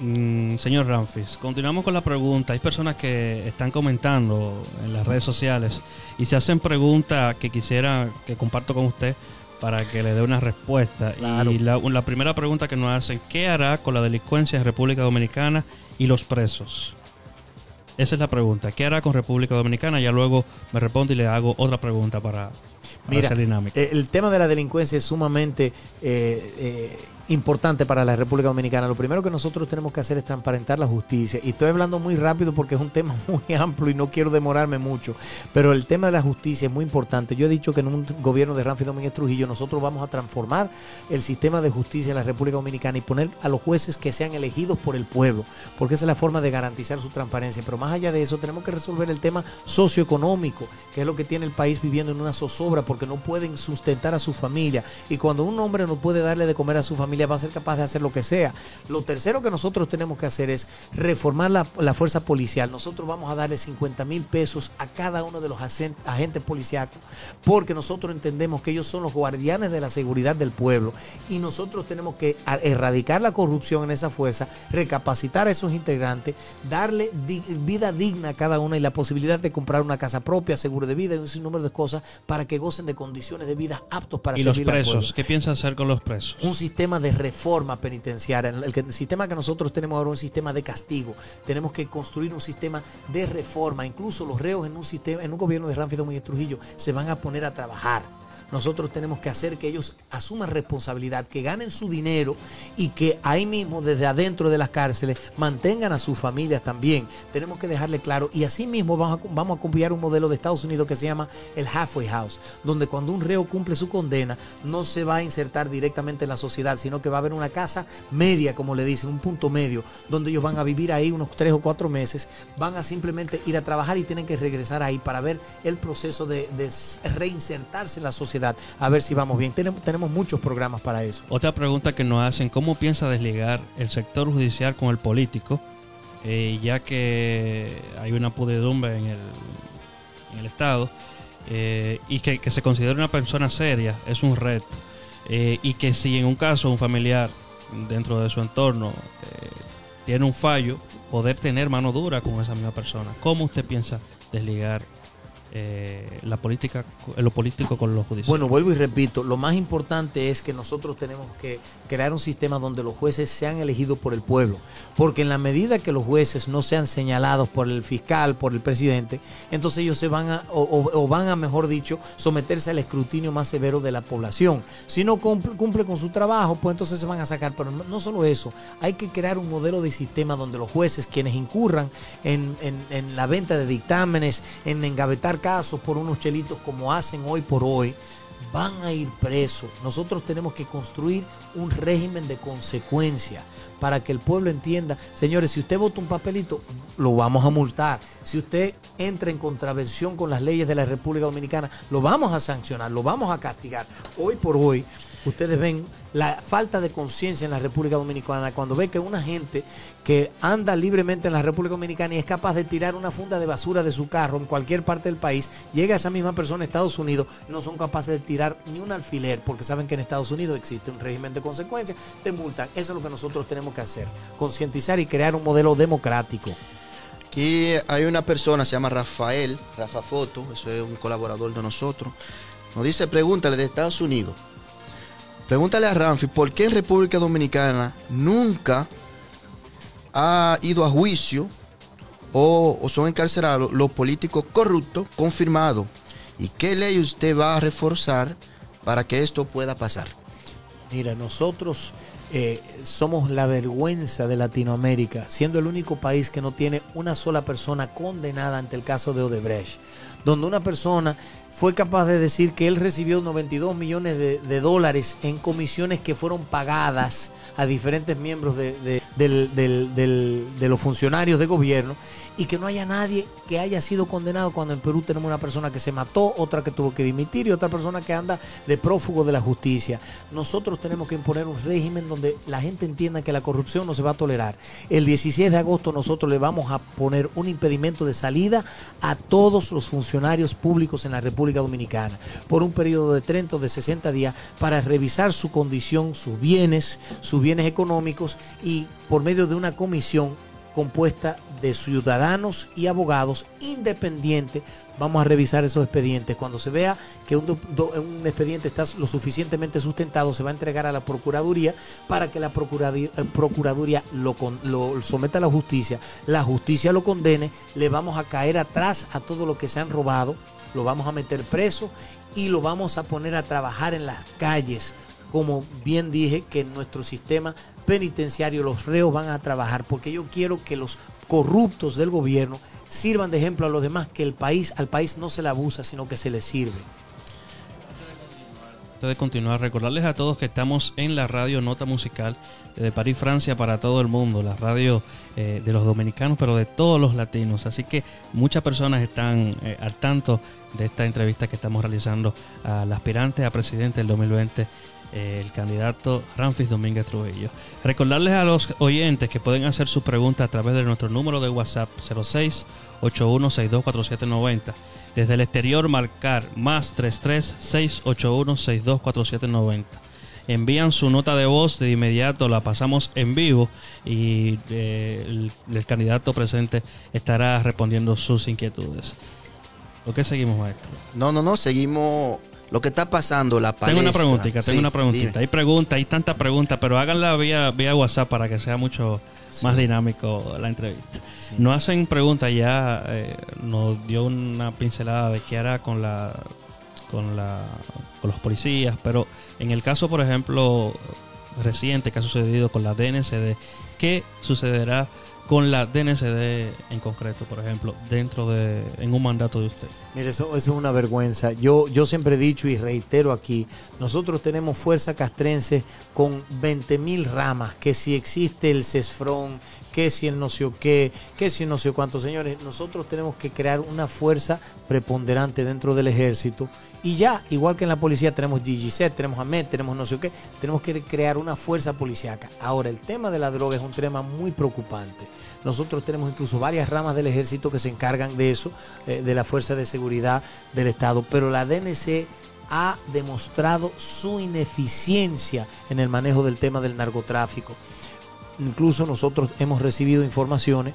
Mm, señor Ramfis, continuamos con la pregunta. Hay personas que están comentando en las redes sociales y se hacen preguntas que quisiera que comparto con usted para que le dé una respuesta. Claro. Y la, la primera pregunta que nos hacen, ¿qué hará con la delincuencia en República Dominicana y los presos? Esa es la pregunta. ¿Qué hará con República Dominicana? Ya luego me responde y le hago otra pregunta para, para Mira, hacer dinámica. el tema de la delincuencia es sumamente eh, eh, importante para la República Dominicana. Lo primero que nosotros tenemos que hacer es transparentar la justicia. Y estoy hablando muy rápido porque es un tema muy amplio y no quiero demorarme mucho. Pero el tema de la justicia es muy importante. Yo he dicho que en un gobierno de Ramfi Domínguez Trujillo nosotros vamos a transformar el sistema de justicia en la República Dominicana y poner a los jueces que sean elegidos por el pueblo. Porque esa es la forma de garantizar su transparencia. Pero más allá de eso tenemos que resolver el tema socioeconómico, que es lo que tiene el país viviendo en una zozobra porque no pueden sustentar a su familia. Y cuando un hombre no puede darle de comer a su familia, va a ser capaz de hacer lo que sea. Lo tercero que nosotros tenemos que hacer es reformar la, la fuerza policial. Nosotros vamos a darle 50 mil pesos a cada uno de los agentes policíacos porque nosotros entendemos que ellos son los guardianes de la seguridad del pueblo y nosotros tenemos que erradicar la corrupción en esa fuerza, recapacitar a esos integrantes, darle di- vida digna a cada uno y la posibilidad de comprar una casa propia, seguro de vida y un sinnúmero de cosas para que gocen de condiciones de vida aptos para ¿Y los servir pueblo presos? ¿Qué piensa hacer con los presos? un sistema de reforma penitenciaria. El, el sistema que nosotros tenemos ahora es un sistema de castigo. Tenemos que construir un sistema de reforma. Incluso los reos en un sistema, en un gobierno de Ramfi Domínguez Trujillo, se van a poner a trabajar. Nosotros tenemos que hacer que ellos asuman responsabilidad, que ganen su dinero y que ahí mismo, desde adentro de las cárceles, mantengan a sus familias también. Tenemos que dejarle claro. Y así mismo vamos a, vamos un modelo de Estados Unidos que se llama el halfway house, donde cuando un reo cumple su condena, no se va a insertar directamente en la sociedad, sino que va a haber una casa media, como le dicen, un punto medio, donde ellos van a vivir ahí unos tres o cuatro meses, van a simplemente ir a trabajar y tienen que regresar ahí para ver el proceso de reinsertarse en la sociedad, a ver si vamos bien. Tenemos, tenemos muchos programas para eso. Otra pregunta que nos hacen, ¿cómo piensa desligar el sector judicial con el político? Eh, ya que hay una pudredumbre en el, en el Estado eh, y que, se considere una persona seria es un reto. Eh, y que si en un caso un familiar dentro de su entorno tiene un fallo, poder tener mano dura con esa misma persona. ¿Cómo usted piensa desligar eh, la política, lo político con lo judicial. Bueno, vuelvo y repito, lo más importante es que nosotros tenemos que crear un sistema donde los jueces sean elegidos por el pueblo, porque en la medida que los jueces no sean señalados por el fiscal, por el presidente, entonces ellos se van a, o, van a, mejor dicho, someterse al escrutinio más severo de la población. Si no cumple, cumple con su trabajo, pues entonces se van a sacar. Pero no solo eso, hay que crear un modelo de sistema donde los jueces, quienes incurran en, en la venta de dictámenes, en engavetar casos por unos chelitos como hacen hoy por hoy, van a ir presos. Nosotros tenemos que construir un régimen de consecuencia para que el pueblo entienda, señores, si usted vota un papelito, lo vamos a multar. Si usted entra en contravención con las leyes de la República Dominicana, lo vamos a sancionar, lo vamos a castigar. Hoy por hoy, ustedes ven la falta de conciencia en la República Dominicana cuando ve que una gente que anda libremente en la República Dominicana y es capaz de tirar una funda de basura de su carro en cualquier parte del país, llega esa misma persona a Estados Unidos, no son capaces de tirar ni un alfiler porque saben que en Estados Unidos existe un régimen de consecuencias, te multan. Eso es lo que nosotros tenemos que hacer, concientizar y crear un modelo democrático. Aquí hay una persona, se llama Rafael, Rafa Foto, eso es un colaborador de nosotros. Nos dice, pregúntale de Estados Unidos. Pregúntale a Ramfi por qué en República Dominicana nunca ha ido a juicio o, son encarcelados los políticos corruptos confirmados. ¿Y qué ley usted va a reforzar para que esto pueda pasar? Mira, nosotros eh, somos la vergüenza de Latinoamérica, siendo el único país que no tiene una sola persona condenada ante el caso de Odebrecht, donde una persona fue capaz de decir que él recibió 92 millones de, dólares en comisiones que fueron pagadas a diferentes miembros de, los funcionarios de gobierno y que no haya nadie que haya sido condenado cuando en Perú tenemos una persona que se mató, otra que tuvo que dimitir y otra persona que anda de prófugo de la justicia. Nosotros tenemos que imponer un régimen donde la gente entienda que la corrupción no se va a tolerar. El 16 de agosto nosotros le vamos a poner un impedimento de salida a todos los funcionarios públicos en la República Dominicana por un periodo de 30 o de 60 días para revisar su condición, sus bienes, sus bienes económicos y por medio de una comisión compuesta de ciudadanos y abogados independientes. Vamos a revisar esos expedientes. Cuando se vea que un, expediente está lo suficientemente sustentado, se va a entregar a la Procuraduría para que la Procuraduría, eh, Procuraduría lo, lo someta a la justicia. La justicia lo condene. Le vamos a caer atrás a todo lo que se han robado. Lo vamos a meter preso y lo vamos a poner a trabajar en las calles como bien dije, que en nuestro sistema penitenciario los reos van a trabajar, porque yo quiero que los corruptos del gobierno sirvan de ejemplo a los demás, que el país, al país no se le abusa, sino que se le sirve. Antes de continuar, recordarles a todos que estamos en la radio Nota Musical de París, Francia, para todo el mundo, la radio eh, de los dominicanos, pero de todos los latinos. Así que muchas personas están eh, al tanto de esta entrevista que estamos realizando al aspirante a presidente del 2020 el candidato Ramfis Domínguez Trujillo. Recordarles a los oyentes que pueden hacer sus preguntas a través de nuestro número de WhatsApp 06 81624790. Desde el exterior marcar más 33 681 624790. Envían su nota de voz de inmediato, la pasamos en vivo y eh, el, el, candidato presente estará respondiendo sus inquietudes. ¿Por qué seguimos, maestro? No, no, no, seguimos lo que está pasando, la palestra. Tengo una preguntita, tengo una preguntita. Hay preguntas, hay tantas preguntas, pero háganla vía, vía WhatsApp para que sea mucho más dinámico la entrevista. No hacen preguntas, ya eh, nos dio una pincelada de qué hará con la, con la con los policías, pero en el caso, por ejemplo, reciente que ha sucedido con la DNCD, ¿qué sucederá con la DNCD en concreto, por ejemplo, dentro de en un mandato de usted? Mire, eso, es una vergüenza. Yo, yo siempre he dicho y reitero aquí, nosotros tenemos fuerza castrense con 20 mil ramas, que si existe el CESFRON, que si el no sé qué, que si no sé cuántos señores, nosotros tenemos que crear una fuerza preponderante dentro del ejército y ya, igual que en la policía tenemos DGC, tenemos AMED, tenemos no sé qué, tenemos que crear una fuerza policíaca. Ahora, el tema de la droga es un tema muy preocupante. Nosotros tenemos incluso varias ramas del ejército que se encargan de eso, eh, de la fuerza de seguridad del Estado, pero la DNC ha demostrado su ineficiencia en el manejo del tema del narcotráfico. Incluso nosotros hemos recibido informaciones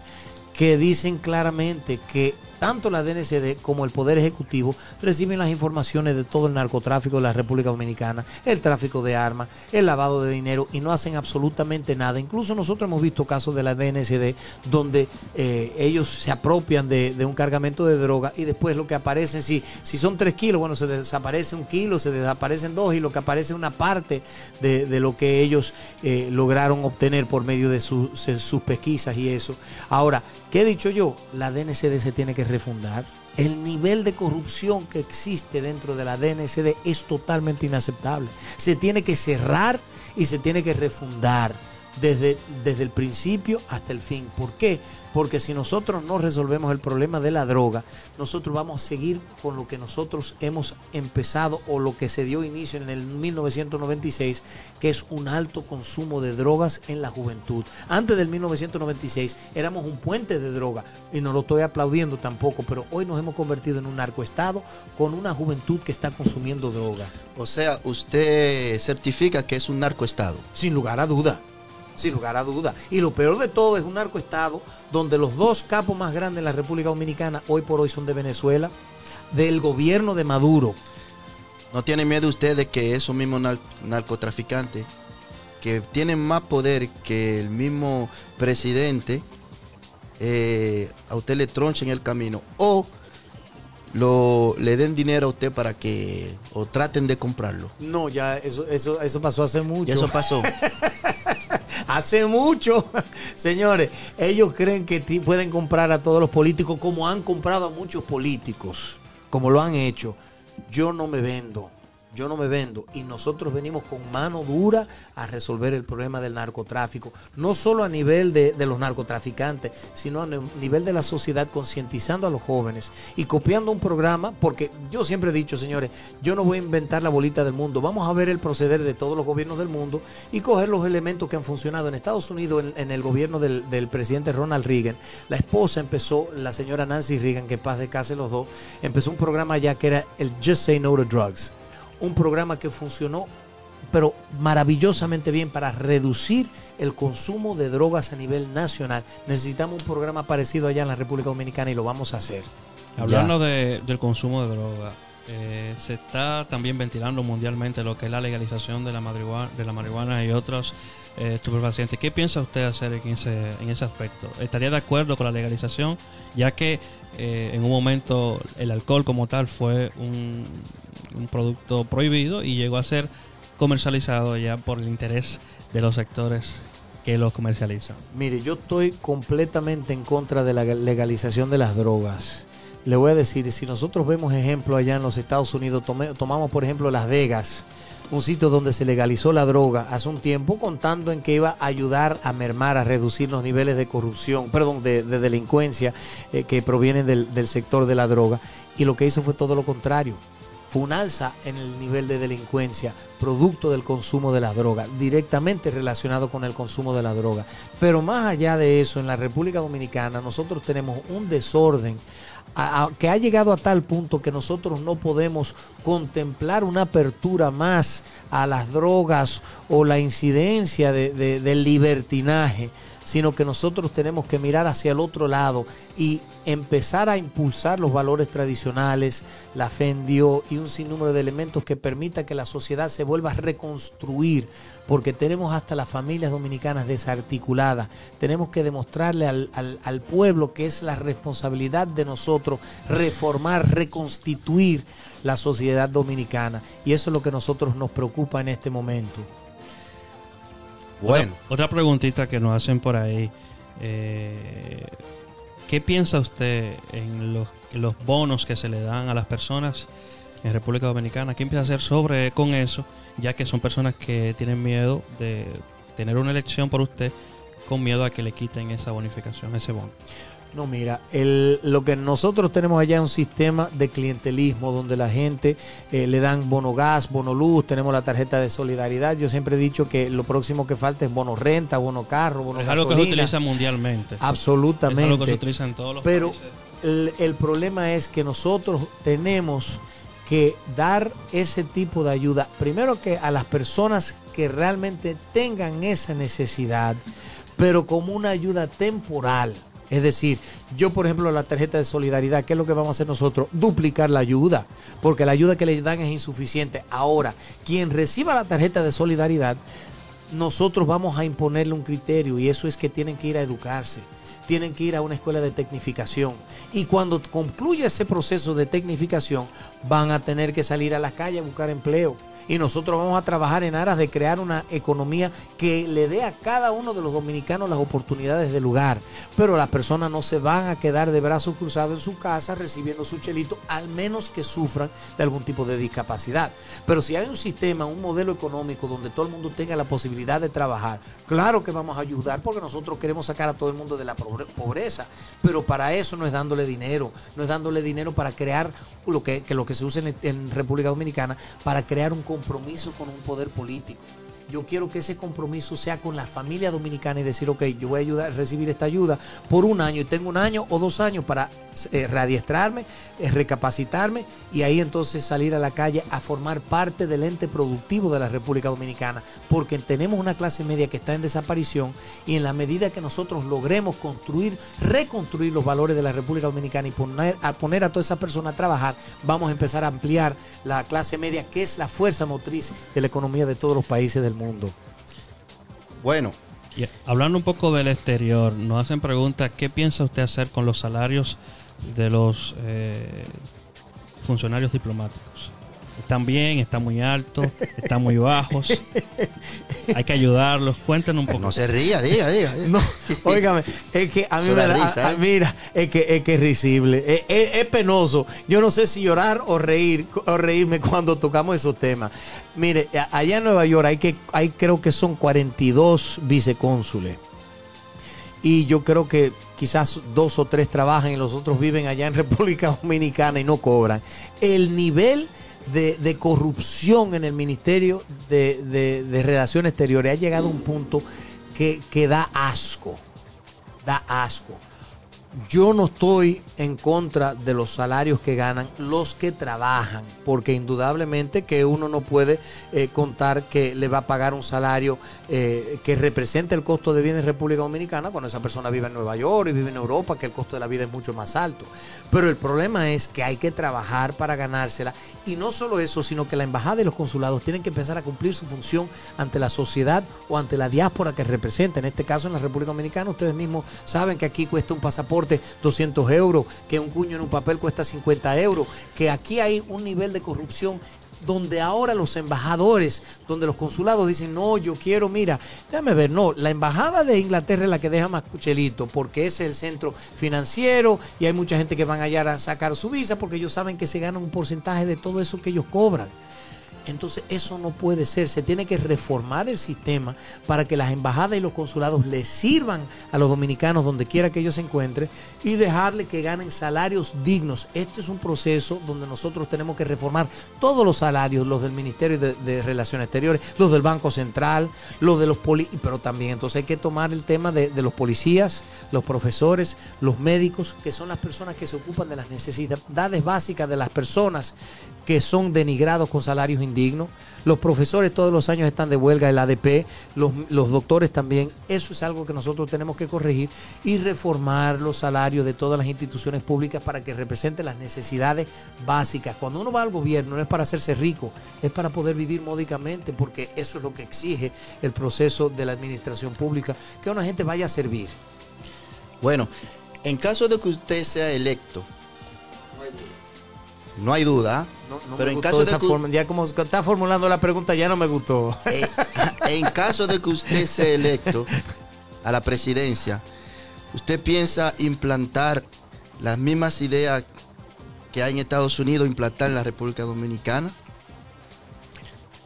que dicen claramente que tanto la DNCD como el Poder Ejecutivo reciben las informaciones de todo el narcotráfico de la República Dominicana, el tráfico de armas, el lavado de dinero y no hacen absolutamente nada. Incluso nosotros hemos visto casos de la DNCD donde eh, ellos se apropian de, de, un cargamento de droga y después lo que aparece, si, si son tres kilos, bueno, se desaparece un kilo, se desaparecen dos y lo que aparece es una parte de, de lo que ellos eh, lograron obtener por medio de su, sus pesquisas y eso. Ahora, ¿qué he dicho yo? La DNCD se tiene que refundar. El nivel de corrupción que existe dentro de la DNCD es totalmente inaceptable. Se tiene que cerrar y se tiene que refundar desde, desde el principio hasta el fin. ¿Por qué? Porque si nosotros no resolvemos el problema de la droga, nosotros vamos a seguir con lo que nosotros hemos empezado o lo que se dio inicio en el 1996, que es un alto consumo de drogas en la juventud. Antes del 1996 éramos un puente de droga y no lo estoy aplaudiendo tampoco, pero hoy nos hemos convertido en un narcoestado con una juventud que está consumiendo droga. O sea, usted certifica que es un narcoestado. Sin lugar a duda sin lugar a duda. Y lo peor de todo es un narcoestado donde los dos capos más grandes de la República Dominicana hoy por hoy son de Venezuela, del gobierno de Maduro. ¿No tiene miedo usted de que esos mismos narcotraficantes, que tienen más poder que el mismo presidente, eh, a usted le tronchen el camino? O lo, le den dinero a usted para que o traten de comprarlo. No, ya eso, eso, eso pasó hace mucho. Ya eso pasó. hace mucho. Señores, ellos creen que pueden comprar a todos los políticos como han comprado a muchos políticos, como lo han hecho. Yo no me vendo yo no me vendo. Y nosotros venimos con mano dura a resolver el problema del narcotráfico, no solo a nivel de, los narcotraficantes, sino a nivel de la sociedad, concientizando a los jóvenes y copiando un programa, porque yo siempre he dicho, señores, yo no voy a inventar la bolita del mundo, vamos a ver el proceder de todos los gobiernos del mundo y coger los elementos que han funcionado en Estados Unidos, en, en el gobierno del, del, presidente Ronald Reagan. La esposa empezó, la señora Nancy Reagan, que paz de casa los dos, empezó un programa ya que era el Just Say No to Drugs un programa que funcionó pero maravillosamente bien para reducir el consumo de drogas a nivel nacional. Necesitamos un programa parecido allá en la República Dominicana y lo vamos a hacer. Hablando de, del consumo de droga, eh, se está también ventilando mundialmente lo que es la legalización de la marihuana, de la marihuana y otros eh, estupefacientes. ¿Qué piensa usted hacer en ese, en ese aspecto? ¿Estaría de acuerdo con la legalización? Ya que eh, en un momento el alcohol como tal fue un, producto prohibido y llegó a ser comercializado ya por el interés de los sectores que los comercializan. Mire, yo estoy completamente en contra de la legalización de las drogas. Le voy a decir, si nosotros vemos ejemplos allá en los Estados Unidos, tomamos por ejemplo Las Vegas, un sitio donde se legalizó la droga hace un tiempo, contando en que iba a ayudar a mermar, a reducir los niveles de corrupción, perdón, de, de delincuencia eh, que provienen del, del sector de la droga. Y lo que hizo fue todo lo contrario fue un alza en el nivel de delincuencia producto del consumo de la droga, directamente relacionado con el consumo de la droga. Pero más allá de eso, en la República Dominicana nosotros tenemos un desorden que ha llegado a tal punto que nosotros no podemos contemplar una apertura más a las drogas o la incidencia de, de, del libertinaje sino que nosotros tenemos que mirar hacia el otro lado y empezar a impulsar los valores tradicionales, la fe Dios y un sinnúmero de elementos que permita que la sociedad se vuelva a reconstruir, porque tenemos hasta las familias dominicanas desarticuladas. Tenemos que demostrarle al, al, al pueblo que es la responsabilidad de nosotros reformar, reconstituir la sociedad dominicana. Y eso es lo que a nosotros nos preocupa en este momento. Bueno. Otra, otra, preguntita que nos hacen por ahí. Eh, ¿Qué piensa usted en los, en los, bonos que se le dan a las personas en República Dominicana? ¿Qué empieza a hacer sobre con eso? Ya que son personas que tienen miedo de tener una elección por usted con miedo a que le quiten esa bonificación, ese bono. No, mira, el, lo que nosotros tenemos allá es un sistema de clientelismo donde la gente eh, le dan bono gas, bono luz, tenemos la tarjeta de solidaridad. Yo siempre he dicho que lo próximo que falta es bono renta, bono carro, bono Es algo que se utiliza mundialmente. Absolutamente. Es algo que se utiliza en todos los Pero países. El, el problema es que nosotros tenemos que dar ese tipo de ayuda, primero que a las personas que realmente tengan esa necesidad, pero como una ayuda temporal Es decir, yo por ejemplo la tarjeta de solidaridad, ¿qué es lo que vamos a hacer nosotros? Duplicar la ayuda, porque la ayuda que le dan es insuficiente. Ahora, quien reciba la tarjeta de solidaridad, nosotros vamos a imponerle un criterio y eso es que tienen que ir a educarse tienen que ir a una escuela de tecnificación. Y cuando concluya ese proceso de tecnificación, van a tener que salir a la calle a buscar empleo y nosotros vamos a trabajar en aras de crear una economía que le dé a cada uno de los dominicanos las oportunidades de lugar. Pero las personas no se van a quedar de brazos cruzados en su casa recibiendo su chelito, al menos que sufran de algún tipo de discapacidad. Pero si hay un sistema, un modelo económico donde todo el mundo tenga la posibilidad de trabajar, claro que vamos a ayudar porque nosotros queremos sacar a todo el mundo de la pobreza. Pero para eso no es dándole dinero, no es dándole dinero para crear lo que, lo que se usa en, en República Dominicana, para crear un compromiso con un poder político yo quiero que ese compromiso sea con la familia dominicana y decir, ok, yo voy a ayudar recibir esta ayuda por un año y tengo un año o dos años para eh, readiestrarme, eh, recapacitarme y ahí entonces salir a la calle a formar parte del ente productivo de la República Dominicana, porque tenemos una clase media que está en desaparición y en la medida que nosotros logremos construir, reconstruir los valores de la República Dominicana y poner a, poner a toda esa persona a trabajar, vamos a empezar a ampliar la clase media, que es la fuerza motriz de la economía de todos los países del mundo. Bueno. hablando un poco del exterior, nos hacen preguntas, ¿qué piensa usted hacer con los salarios de los eh, funcionarios diplomáticos? Están bien, están muy altos, están muy bajos. Hay que ayudarlos. Cuéntenos un poco. No se ría, diga, diga. No, óigame, es que a mí me da, risa, ¿eh? mira, es que es que es risible, es, penoso. Yo no sé si llorar o reír o reírme cuando tocamos esos temas. Mire, allá en Nueva York hay que hay creo que son 42 vicecónsules. Y yo creo que quizás dos o tres trabajan y los otros viven allá en República Dominicana y no cobran. El nivel de, corrupción en el Ministerio de, Relaciones Exteriores ha llegado a un punto que, que da asco. Da asco. Yo no estoy en contra de los salarios que ganan los que trabajan, porque indudablemente que uno no puede eh, contar que le va a pagar un salario eh, que represente el costo de vida en República Dominicana cuando esa persona vive en Nueva York y vive en Europa, que el costo de la vida es mucho más alto. Pero el problema es que hay que trabajar para ganársela y no solo eso, sino que la embajada y los consulados tienen que empezar a cumplir su función ante la sociedad o ante la diáspora que representa. En este caso, en la República Dominicana, ustedes mismos saben que aquí cuesta un pasaporte 200 euros, que un cuño en un papel cuesta 50 euros, que aquí hay un nivel de corrupción donde ahora los embajadores, donde los consulados dicen, no, yo quiero, mira, déjame ver, no, la embajada de Inglaterra es la que deja más cuchelito, porque es el centro financiero y hay mucha gente que van allá a sacar su visa porque ellos saben que se ganan un porcentaje de todo eso que ellos cobran. Entonces eso no puede ser. Se tiene que reformar el sistema para que las embajadas y los consulados le sirvan a los dominicanos donde quiera que ellos se encuentren y dejarle que ganen salarios dignos. Este es un proceso donde nosotros tenemos que reformar todos los salarios, los del Ministerio de, Relaciones Exteriores, los del Banco Central, los de los policías, pero también entonces hay que tomar el tema de los policías, los profesores, los médicos, que son las personas que se ocupan de las necesidades básicas de las personas que son denigrados con salarios indignos. Los profesores todos los años están de huelga, el ADP, los, los, doctores también. Eso es algo que nosotros tenemos que corregir y reformar los salarios de todas las instituciones públicas para que representen las necesidades básicas. Cuando uno va al gobierno no es para hacerse rico, es para poder vivir módicamente, porque eso es lo que exige el proceso de la administración pública, que una gente vaya a servir. Bueno, en caso de que usted sea electo, no hay duda. pero en caso de que, ya como está formulando la pregunta ya no me gustó. Eh, en caso de que usted sea electo a la presidencia, ¿usted piensa implantar las mismas ideas que hay en Estados Unidos, implantar en la República Dominicana?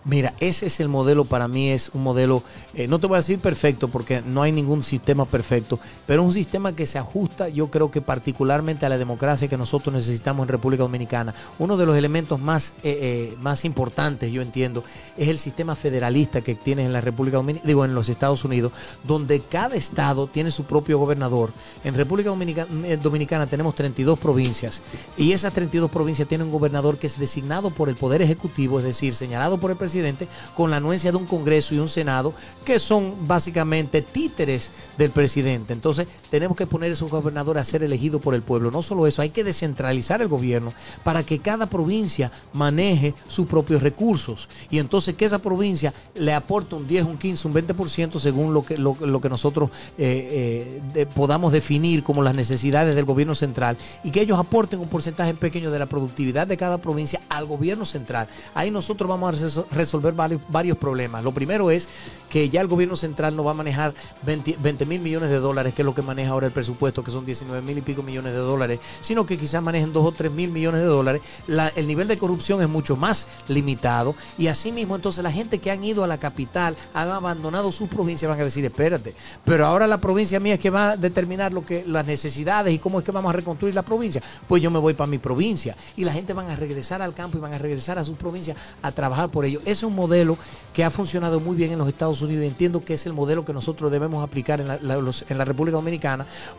Mira, ese es el modelo para mí, es un modelo, eh, no te voy a decir perfecto porque no hay ningún sistema perfecto, pero un sistema que se ajusta, yo creo que particularmente a la democracia que nosotros necesitamos en República Dominicana. Uno de los elementos más, eh, eh, más importantes, yo entiendo, es el sistema federalista que tienes en la República Dominicana, digo, en los Estados Unidos, donde cada estado tiene su propio gobernador. En República Dominicana, Dominicana tenemos 32 provincias y esas 32 provincias tienen un gobernador que es designado por el Poder Ejecutivo, es decir, señalado por el presidente con la anuencia de un Congreso y un Senado que son básicamente títeres del presidente. Entonces tenemos que poner a esos gobernadores a ser elegidos por el pueblo. No solo eso, hay que descentralizar el gobierno para que cada provincia maneje sus propios recursos y entonces que esa provincia le aporte un 10, un 15, un 20% según lo que, lo, que nosotros eh, eh, podamos definir como las necesidades del gobierno central y que ellos aporten un porcentaje pequeño de la productividad de cada provincia al gobierno central. Ahí nosotros vamos a resolver varios, problemas. Lo primero es que ya el gobierno central no va a manejar 20 mil millones de dólares, que es lo que maneja ahora el presupuesto, que son 19 mil y pico millones de dólares, sino que quizás manejen 2 o 3 mil millones de dólares. el nivel de corrupción es mucho más limitado y asimismo entonces la gente que han ido a la capital, han abandonado sus provincias, van a decir, espérate, pero ahora la provincia mía es que va a determinar lo que las necesidades y cómo es que vamos a reconstruir la provincia. Pues yo me voy para mi provincia y la gente van a regresar al campo y van a regresar a sus provincias a trabajar por ello. Ese es un modelo que ha funcionado muy bien en los Estados Unidos y entiendo que es el modelo que nosotros debemos aplicar en la República Dominicana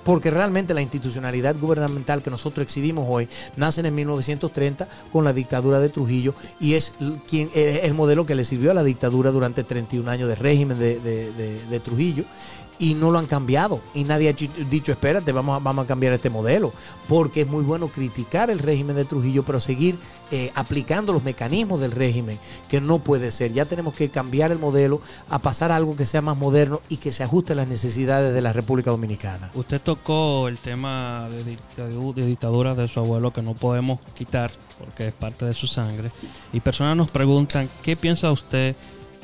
porque realmente la institucionalidad gubernamental que nosotros exhibimos hoy nace en 1930 con la dictadura de Trujillo y es quien, el modelo que le sirvió a la dictadura durante 31 años de régimen de Trujillo y no lo han cambiado. Y nadie ha dicho, espérate, vamos a, vamos a cambiar este modelo. Porque es muy bueno criticar el régimen de Trujillo, pero seguir eh, aplicando los mecanismos del régimen, que no puede ser. Ya tenemos que cambiar el modelo a pasar a algo que sea más moderno y que se ajuste a las necesidades de la República Dominicana. Usted tocó el tema de, dictadura de su abuelo que no podemos quitar porque es parte de su sangre. Y personas nos preguntan, ¿qué piensa usted?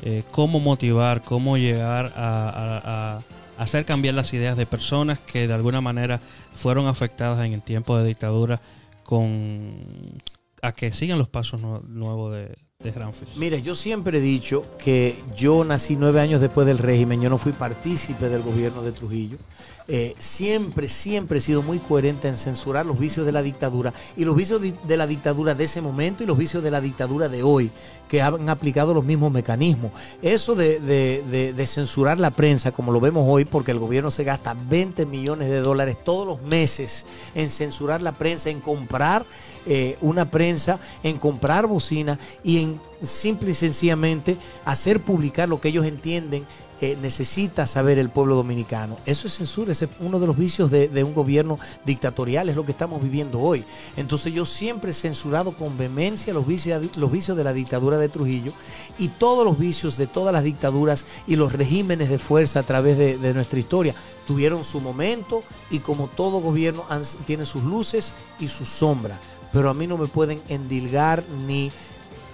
Eh, cómo motivar, cómo llegar a, hacer cambiar las ideas de personas que de alguna manera fueron afectadas en el tiempo de dictadura con a que sigan los pasos nuevos de, de Granfis. Mire, yo siempre he dicho que yo nací nueve años después del régimen, yo no fui partícipe del gobierno de Trujillo. Eh, siempre, siempre he sido muy coherente en censurar los vicios de la dictadura y los vicios de la dictadura de ese momento y los vicios de la dictadura de hoy, que han aplicado los mismos mecanismos. Eso de, censurar la prensa, como lo vemos hoy, porque el gobierno se gasta 20 millones de dólares todos los meses en censurar la prensa, en comprar eh, una prensa, en comprar bocina y en simple y sencillamente hacer publicar lo que ellos entienden necesita saber el pueblo dominicano. Eso es censura, ese es uno de los vicios de, un gobierno dictatorial, es lo que estamos viviendo hoy. Entonces yo siempre he censurado con vehemencia los vicios, los vicios de la dictadura de Trujillo y todos los vicios de todas las dictaduras y los regímenes de fuerza a través de, nuestra historia. Tuvieron su momento y como todo gobierno tiene sus luces y sus sombras. Pero a mí no me pueden endilgar ni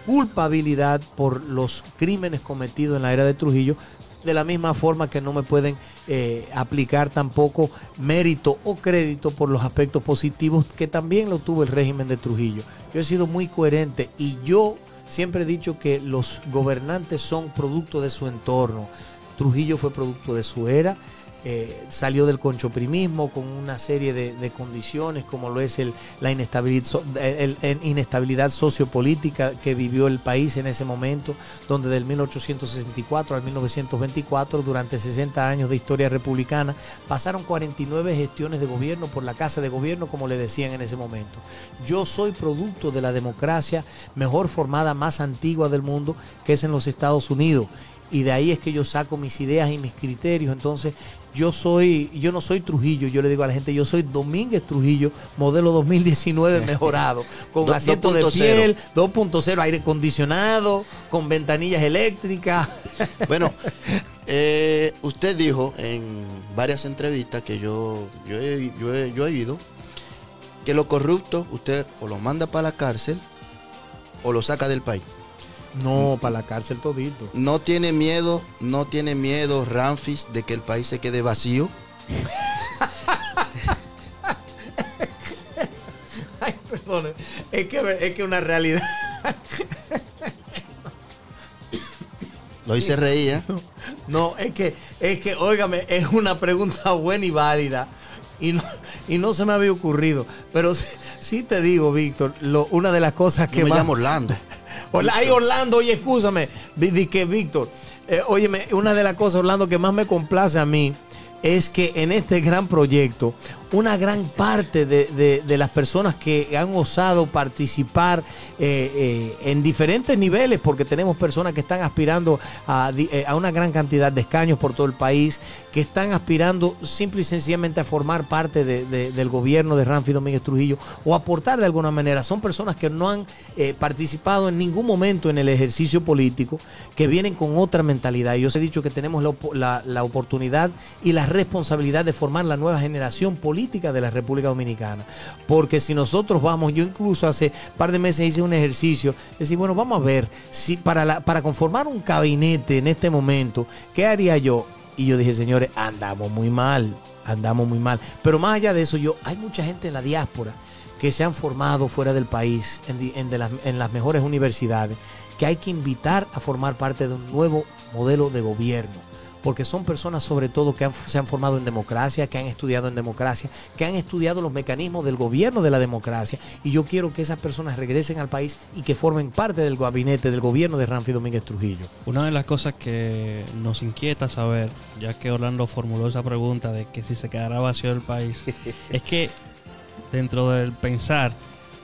culpabilidad por los crímenes cometidos en la era de Trujillo, de la misma forma que no me pueden eh, aplicar tampoco mérito o crédito por los aspectos positivos que también lo tuvo el régimen de Trujillo. Yo he sido muy coherente y yo siempre he dicho que los gobernantes son producto de su entorno. Trujillo fue producto de su era eh, salió del conchoprimismo con una serie de, condiciones como lo es el, la inestabilidad, inestabilidad sociopolítica que vivió el país en ese momento, donde del 1864 al 1924, durante 60 años de historia republicana, pasaron 49 gestiones de gobierno por la Casa de Gobierno, como le decían en ese momento. Yo soy producto de la democracia mejor formada, más antigua del mundo, que es en los Estados Unidos y de ahí es que yo saco mis ideas y mis criterios. Entonces, yo soy, yo no soy Trujillo, yo le digo a la gente, yo soy Domínguez Trujillo, modelo 2019 mejorado, con asiento de piel, 2.0, aire acondicionado, con ventanillas eléctricas. Bueno, eh, usted dijo en varias entrevistas que yo, yo, he, yo, he, yo he ido, que lo corrupto usted o lo manda para la cárcel o lo saca del país. No, para la cárcel todito. No tiene miedo, no tiene miedo Ramfis de que el país se quede vacío. Ay, perdón. Es que es que una realidad. Lo hice reír, ¿eh? No, es que, es que, óigame, es una pregunta buena y válida. Y no, y no se me había ocurrido. Pero sí, te digo, Víctor, una de las cosas que me llamo Orlando. Hola, ay, Orlando, oye, escúchame. que Víctor, eh, óyeme, una de las cosas, Orlando, que más me complace a mí es que en este gran proyecto una gran parte de, las personas que han osado participar eh, eh, en diferentes niveles, porque tenemos personas que están aspirando a, eh, a, una gran cantidad de escaños por todo el país, que están aspirando simple y sencillamente a formar parte del gobierno de Ramfi Domínguez Trujillo o aportar de alguna manera. Son personas que no han participado en ningún momento en el ejercicio político, que vienen con otra mentalidad. Yo os he dicho que tenemos la, la oportunidad y la responsabilidad de formar la nueva generación política de la República Dominicana. Porque si nosotros vamos, yo incluso hace par de meses hice un ejercicio, decir, bueno, vamos a ver si para, para conformar un gabinete en este momento, ¿qué haría yo? Y yo dije, señores, andamos muy mal, andamos muy mal. Pero más allá de eso, yo, hay mucha gente en la diáspora que se han formado fuera del país, en, las, en las mejores universidades, que hay que invitar a formar parte de un nuevo modelo de gobierno porque son personas sobre todo que se han formado en democracia, que han estudiado en democracia, que han estudiado los mecanismos del gobierno de la democracia. Y yo quiero que esas personas regresen al país y que formen parte del gabinete del gobierno de Ramfi Domínguez Trujillo. Una de las cosas que nos inquieta saber, ya que Orlando formuló esa pregunta de que si se quedará vacío el país, es que dentro del pensar,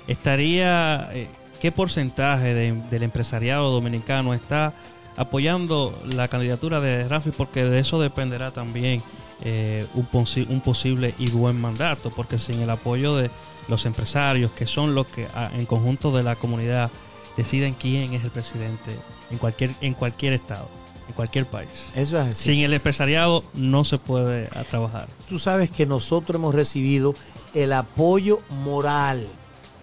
estaría, eh, ¿qué porcentaje del empresariado dominicano está apoyando la candidatura de Rafi porque de eso dependerá también eh, un, un, posible y buen mandato, porque sin el apoyo de los empresarios, que son los que ah, en conjunto de la comunidad deciden quién es el presidente en cualquier, en cualquier estado, en cualquier país. Eso es así. Sin el empresariado no se puede ah, trabajar. Tú sabes que nosotros hemos recibido el apoyo moral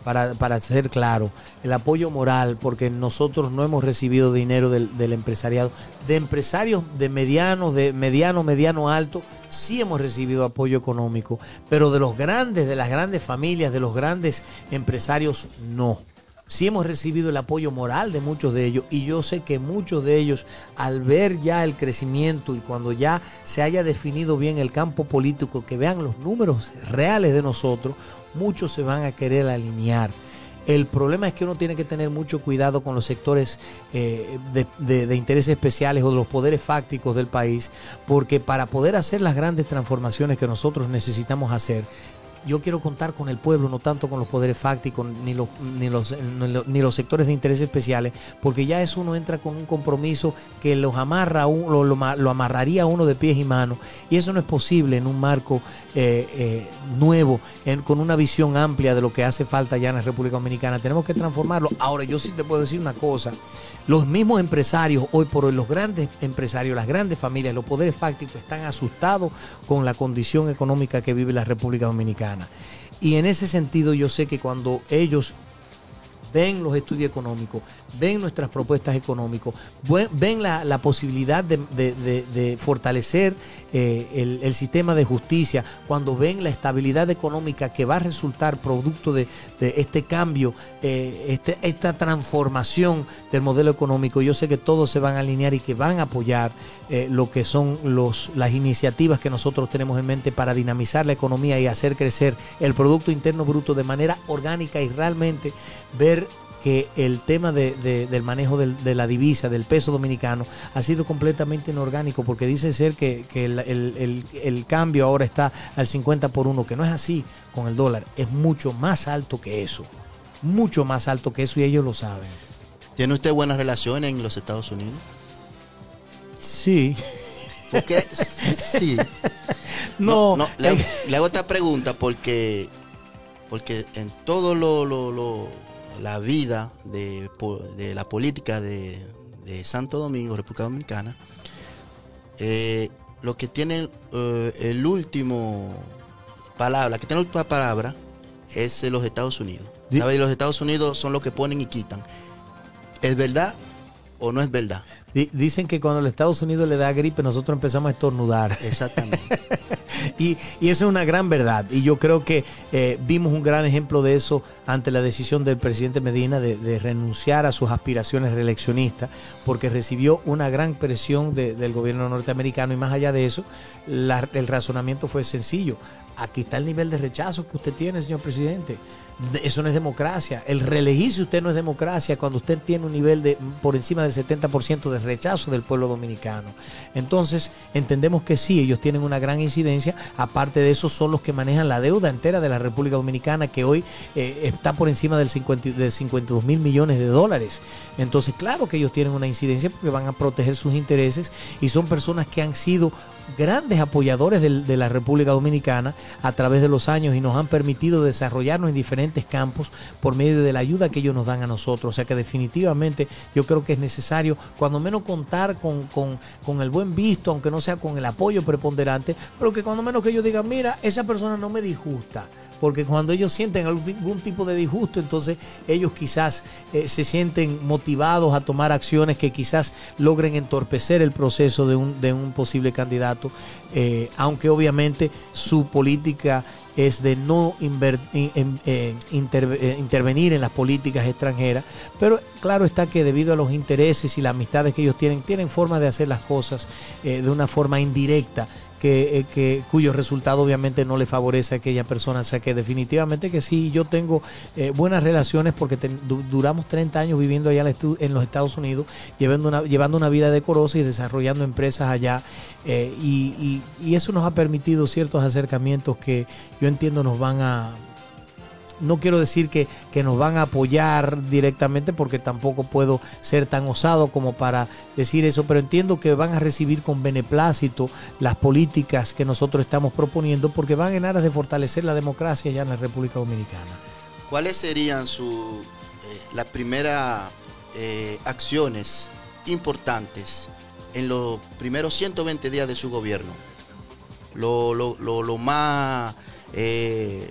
para, ser claro, el apoyo moral, porque nosotros no hemos recibido dinero del, empresariado. De empresarios de mediano, de mediano, mediano alto, sí hemos recibido apoyo económico, pero de los grandes, de las grandes familias, de los grandes empresarios, no. Sí hemos recibido el apoyo moral de muchos de ellos y yo sé que muchos de ellos al ver ya el crecimiento y cuando ya se haya definido bien el campo político, que vean los números reales de nosotros, muchos se van a querer alinear. El problema es que uno tiene que tener mucho cuidado con los sectores eh, de, intereses especiales o de los poderes fácticos del país, porque para poder hacer las grandes transformaciones que nosotros necesitamos hacer, yo quiero contar con el pueblo, no tanto con los poderes fácticos ni los, ni los, ni los sectores de interés especiales, porque ya eso uno entra con un compromiso que los amarra, lo, lo, amarraría a uno de pies y manos, y eso no es posible en un marco eh, eh, nuevo, con una visión amplia de lo que hace falta ya en la República Dominicana. Tenemos que transformarlo. Ahora, yo sí te puedo decir una cosa, los mismos empresarios, hoy por hoy, los grandes empresarios, las grandes familias, los poderes fácticos están asustados con la condición económica que vive la República Dominicana. Y en ese sentido yo sé que cuando ellos ven los estudios económicos, ven nuestras propuestas económicas, ven la, posibilidad de, fortalecer eh, el, sistema de justicia, cuando ven la estabilidad económica que va a resultar producto de, este cambio, eh, este, esta transformación del modelo económico, yo sé que todos se van a alinear y que van a apoyar eh, lo que son los, las iniciativas que nosotros tenemos en mente para dinamizar la economía y hacer crecer el Producto Interno Bruto de manera orgánica y realmente ver que el tema del manejo de la divisa, del peso dominicano, ha sido completamente inorgánico, porque dice ser que, el, cambio ahora está al 50 por 1, que no es así con el dólar, es mucho más alto que eso, mucho más alto que eso y ellos lo saben. ¿Tiene usted buenas relaciones en los Estados Unidos? Sí. Porque sí. No, no, le, hago, esta pregunta porque, porque en todo lo la vida de, la política de, Santo Domingo, República Dominicana, eh, lo que tiene eh, el último palabra, que tiene la última palabra es los Estados Unidos. ¿Sabe? Los Estados Unidos son los que ponen y quitan. ¿Es verdad o no es verdad? Dicen que cuando los Estados Unidos le da gripe, nosotros empezamos a estornudar. Exactamente. y, eso es una gran verdad. Y yo creo que eh, vimos un gran ejemplo de eso ante la decisión del presidente Medina de, renunciar a sus aspiraciones reeleccionistas, porque recibió una gran presión del gobierno norteamericano. Y más allá de eso, el razonamiento fue sencillo aquí está el nivel de rechazo que usted tiene, señor presidente. Eso no es democracia. El reelegirse usted no es democracia cuando usted tiene un nivel de por encima del 70% de rechazo del pueblo dominicano. Entonces, entendemos que sí, ellos tienen una gran incidencia. Aparte de eso, son los que manejan la deuda entera de la República Dominicana, que hoy eh, está por encima del 50, de 52 mil millones de dólares. Entonces, claro que ellos tienen una incidencia porque van a proteger sus intereses y son personas que han sido grandes apoyadores de, la República Dominicana a través de los años y nos han permitido desarrollarnos en diferentes campos por medio de la ayuda que ellos nos dan a nosotros. O sea que definitivamente yo creo que es necesario cuando menos contar con, con el buen visto, aunque no sea con el apoyo preponderante, pero que cuando menos que ellos digan, mira, esa persona no me disgusta porque cuando ellos sienten algún tipo de disgusto, entonces ellos quizás eh, se sienten motivados a tomar acciones que quizás logren entorpecer el proceso de un, posible candidato, eh, aunque obviamente su política es de no eh, intervenir en las políticas extranjeras, pero claro está que debido a los intereses y las amistades que ellos tienen, tienen forma de hacer las cosas de una forma indirecta que, eh, que, cuyo resultado obviamente no le favorece a aquella persona. O sea que definitivamente que sí, yo tengo eh, buenas relaciones porque duramos 30 años viviendo allá en los Estados Unidos, llevando una, llevando una vida decorosa y desarrollando empresas allá. Eh, y, y eso nos ha permitido ciertos acercamientos que yo entiendo nos van a no quiero decir que, nos van a apoyar directamente porque tampoco puedo ser tan osado como para decir eso, pero entiendo que van a recibir con beneplácito las políticas que nosotros estamos proponiendo porque van en aras de fortalecer la democracia ya en la República Dominicana. ¿Cuáles serían eh, las primeras eh, acciones importantes en los primeros 120 días de su gobierno? Lo, lo, más... Eh,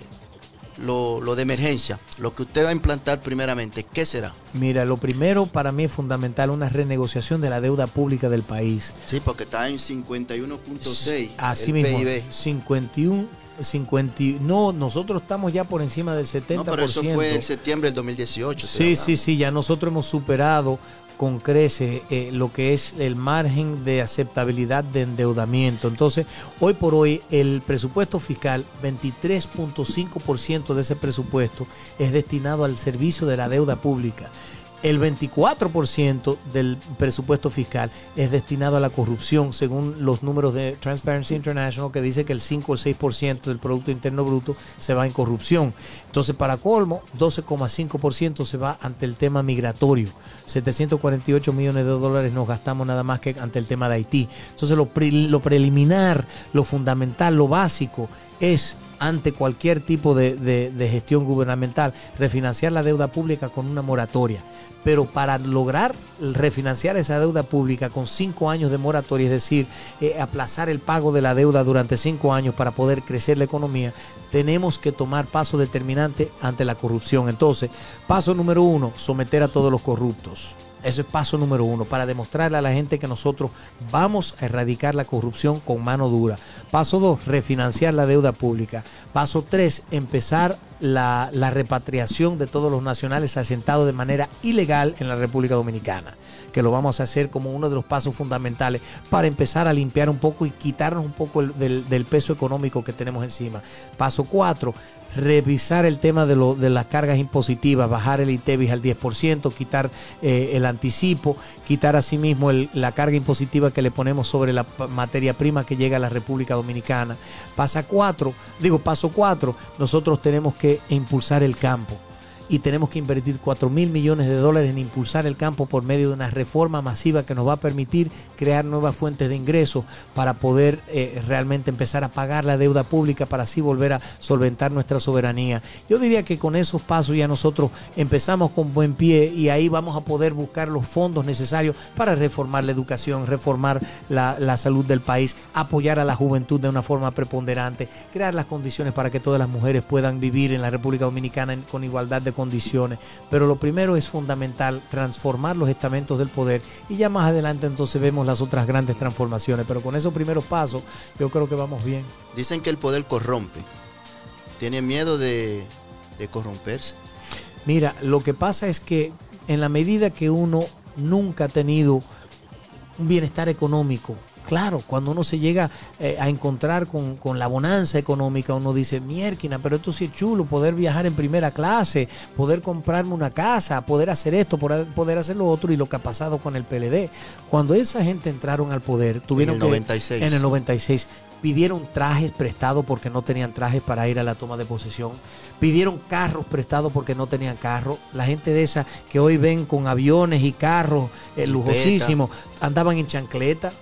lo, de emergencia, lo que usted va a implantar primeramente, ¿qué será? Mira, lo primero para mí es fundamental una renegociación de la deuda pública del país. Sí, porque está en 51.6. Así mismo. 51 50, no, nosotros estamos ya por encima del 70%. No, pero eso fue en septiembre del 2018. Sí, sí, sí, ya nosotros hemos superado con crece eh, lo que es el margen de aceptabilidad de endeudamiento. Entonces, hoy por hoy el presupuesto fiscal, 23.5% de ese presupuesto es destinado al servicio de la deuda pública el 24% del presupuesto fiscal es destinado a la corrupción, según los números de Transparency International, que dice que el 5 o el 6% del Producto Interno Bruto se va en corrupción. Entonces, para colmo, 12,5% se va ante el tema migratorio. 748 millones de dólares nos gastamos nada más que ante el tema de Haití. Entonces, lo, preliminar, lo fundamental, lo básico es ante cualquier tipo de, gestión gubernamental, refinanciar la deuda pública con una moratoria. Pero para lograr refinanciar esa deuda pública con cinco años de moratoria, es decir, eh, aplazar el pago de la deuda durante cinco años para poder crecer la economía, tenemos que tomar paso determinante ante la corrupción. Entonces, paso número uno, someter a todos los corruptos. Eso es paso número uno, para demostrarle a la gente que nosotros vamos a erradicar la corrupción con mano dura. Paso dos, refinanciar la deuda pública. Paso tres, empezar la, repatriación de todos los nacionales asentados de manera ilegal en la República Dominicana que lo vamos a hacer como uno de los pasos fundamentales para empezar a limpiar un poco y quitarnos un poco del, peso económico que tenemos encima. Paso cuatro, revisar el tema de, lo, de las cargas impositivas, bajar el ITEVIS al 10%, quitar eh, el anticipo, quitar asimismo la carga impositiva que le ponemos sobre la materia prima que llega a la República Dominicana. Pasa cuatro, digo paso cuatro, nosotros tenemos que impulsar el campo y tenemos que invertir 4 mil millones de dólares en impulsar el campo por medio de una reforma masiva que nos va a permitir crear nuevas fuentes de ingresos para poder eh, realmente empezar a pagar la deuda pública para así volver a solventar nuestra soberanía. Yo diría que con esos pasos ya nosotros empezamos con buen pie y ahí vamos a poder buscar los fondos necesarios para reformar la educación, reformar la, la salud del país, apoyar a la juventud de una forma preponderante, crear las condiciones para que todas las mujeres puedan vivir en la República Dominicana con igualdad de condiciones. Pero lo primero es fundamental, transformar los estamentos del poder y ya más adelante entonces vemos las otras grandes transformaciones. Pero con esos primeros pasos yo creo que vamos bien. Dicen que el poder corrompe. ¿Tiene miedo de, de corromperse? Mira, lo que pasa es que en la medida que uno nunca ha tenido un bienestar económico, Claro, cuando uno se llega eh, a encontrar con, con, la bonanza económica, uno dice, mierquina, pero esto sí es chulo, poder viajar en primera clase, poder comprarme una casa, poder hacer esto, poder, hacer lo otro, y lo que ha pasado con el PLD. Cuando esa gente entraron al poder, tuvieron en el 96. en el 96, pidieron trajes prestados porque no tenían trajes para ir a la toma de posesión, pidieron carros prestados porque no tenían carros. La gente de esa que hoy ven con aviones y carros eh, lujosísimos, andaban en chancleta,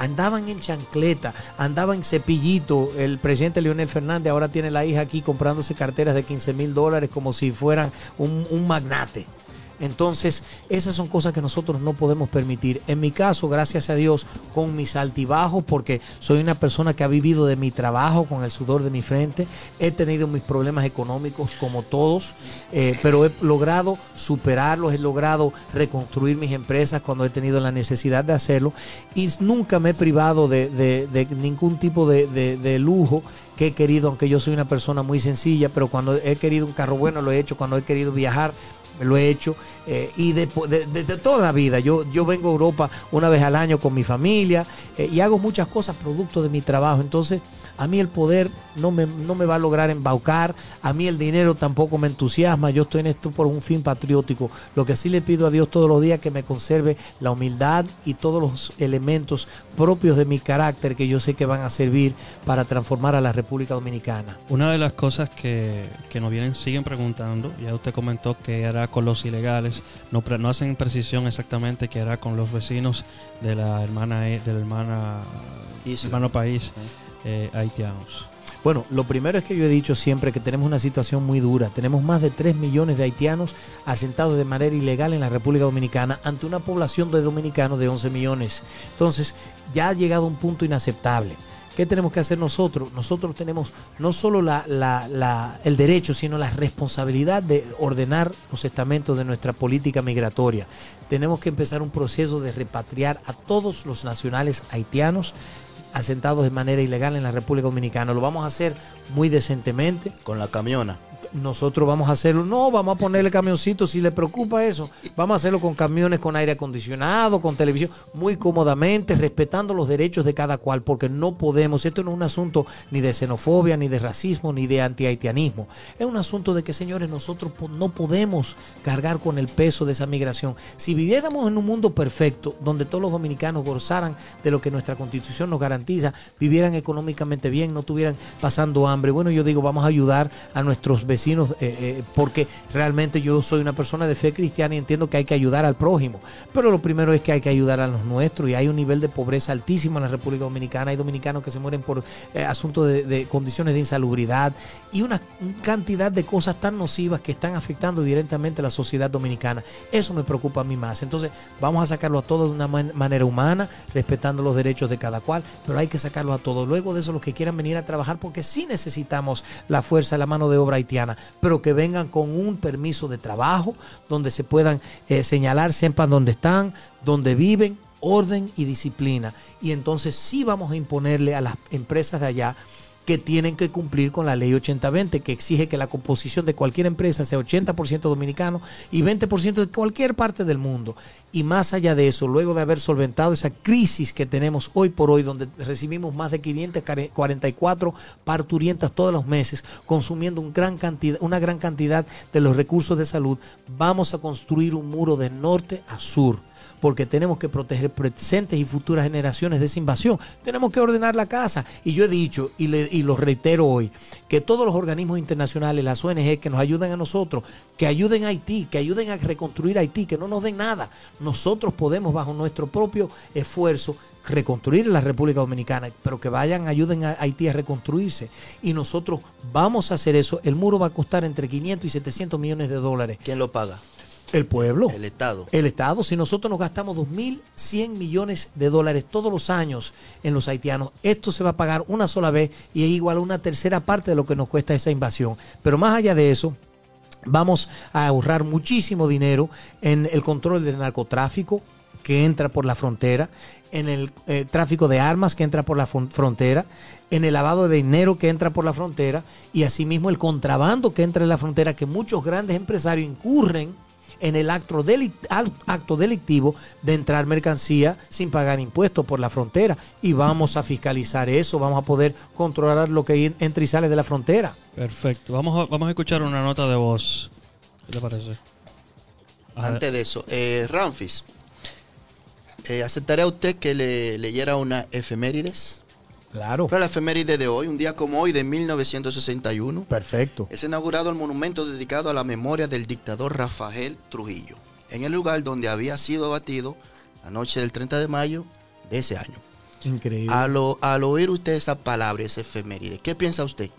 andaban en chancleta, andaban en cepillito. El presidente Leonel Fernández ahora tiene la hija aquí comprándose carteras de 15 mil dólares como si fueran un, un magnate. Entonces, esas son cosas que nosotros no podemos permitir. En mi caso, gracias a Dios, con mis altibajos, porque soy una persona que ha vivido de mi trabajo, con el sudor de mi frente, he tenido mis problemas económicos como todos, eh, pero he logrado superarlos, he logrado reconstruir mis empresas cuando he tenido la necesidad de hacerlo y nunca me he privado de, ningún tipo de, de lujo que he querido, aunque yo soy una persona muy sencilla, pero cuando he querido un carro bueno lo he hecho, cuando he querido viajar lo he hecho eh, y de, de, toda la vida. Yo, yo vengo a Europa una vez al año con mi familia eh, y hago muchas cosas producto de mi trabajo. Entonces, a mí el poder no me, no me va a lograr embaucar, a mí el dinero tampoco me entusiasma, yo estoy en esto por un fin patriótico. Lo que sí le pido a Dios todos los días que me conserve la humildad y todos los elementos propios de mi carácter que yo sé que van a servir para transformar a la República Dominicana. Una de las cosas que, que nos vienen, siguen preguntando, ya usted comentó que era con los ilegales, no, no hacen precisión exactamente que era con los vecinos de la hermana, de la hermana, Isla. hermano país eh, haitianos. Bueno, lo primero es que yo he dicho siempre que tenemos una situación muy dura. Tenemos más de 3 millones de haitianos asentados de manera ilegal en la República Dominicana ante una población de dominicanos de 11 millones. Entonces, ya ha llegado un punto inaceptable. ¿Qué tenemos que hacer nosotros? Nosotros tenemos no solo el derecho, sino la responsabilidad de ordenar los estamentos de nuestra política migratoria. Tenemos que empezar un proceso de repatriar a todos los nacionales haitianos asentados de manera ilegal en la República Dominicana. Lo vamos a hacer muy decentemente. Con la camiona. Nosotros vamos a hacerlo, no, vamos a ponerle camioncito si le preocupa eso. Vamos a hacerlo con camiones con aire acondicionado, con televisión, muy cómodamente, respetando los derechos de cada cual, porque no podemos, esto no es un asunto ni de xenofobia, ni de racismo, ni de antihaitianismo. Es un asunto de que, señores, nosotros no podemos cargar con el peso de esa migración. Si viviéramos en un mundo perfecto, donde todos los dominicanos gozaran de lo que nuestra constitución nos garantiza, vivieran económicamente bien, no estuvieran pasando hambre, bueno, yo digo, vamos a ayudar a nuestros vecinos vecinos, eh, eh, porque realmente yo soy una persona de fe cristiana y entiendo que hay que ayudar al prójimo. Pero lo primero es que hay que ayudar a los nuestros y hay un nivel de pobreza altísimo en la República Dominicana. Hay dominicanos que se mueren por eh, asuntos de, condiciones de insalubridad y una cantidad de cosas tan nocivas que están afectando directamente a la sociedad dominicana. Eso me preocupa a mí más. Entonces vamos a sacarlo a todo de una man manera humana, respetando los derechos de cada cual, pero hay que sacarlo a todo. Luego de eso, los que quieran venir a trabajar, porque sí necesitamos la fuerza, la mano de obra haitiana pero que vengan con un permiso de trabajo donde se puedan eh, señalar, sepan dónde están, dónde viven, orden y disciplina. Y entonces sí vamos a imponerle a las empresas de allá que tienen que cumplir con la ley 8020, que exige que la composición de cualquier empresa sea 80% dominicano y 20% de cualquier parte del mundo. Y más allá de eso, luego de haber solventado esa crisis que tenemos hoy por hoy, donde recibimos más de 544 parturientas todos los meses, consumiendo un gran cantidad, una gran cantidad de los recursos de salud, vamos a construir un muro de norte a sur porque tenemos que proteger presentes y futuras generaciones de esa invasión. Tenemos que ordenar la casa. Y yo he dicho, y, le, lo reitero hoy, que todos los organismos internacionales, las ONG que nos ayudan a nosotros, que ayuden a Haití, que ayuden a reconstruir Haití, que no nos den nada. Nosotros podemos, bajo nuestro propio esfuerzo, reconstruir la República Dominicana, pero que vayan, ayuden a Haití a reconstruirse. Y nosotros vamos a hacer eso. El muro va a costar entre 500 y 700 millones de dólares. ¿Quién lo paga? El pueblo. El Estado. El Estado. Si nosotros nos gastamos 2.100 millones de dólares todos los años en los haitianos, esto se va a pagar una sola vez y es igual a una tercera parte de lo que nos cuesta esa invasión. Pero más allá de eso, vamos a ahorrar muchísimo dinero en el control del narcotráfico que entra por la frontera, en el eh, tráfico de armas que entra por la frontera, en el lavado de dinero que entra por la frontera y asimismo el contrabando que entra en la frontera que muchos grandes empresarios incurren en el acto, acto delictivo de entrar mercancía sin pagar impuestos por la frontera. Y vamos a fiscalizar eso, vamos a poder controlar lo que entra y sale de la frontera. Perfecto. Vamos a, vamos a escuchar una nota de voz. ¿Qué te parece? Antes de eso, eh, Ramfis, eh, ¿aceptaría usted que le leyera una efemérides? Claro. Para la efeméride de hoy, un día como hoy de 1961. Perfecto. Es inaugurado el monumento dedicado a la memoria del dictador Rafael Trujillo, en el lugar donde había sido abatido la noche del 30 de mayo de ese año. Increíble. Al, oír usted esa palabra, esa efeméride, ¿qué piensa usted?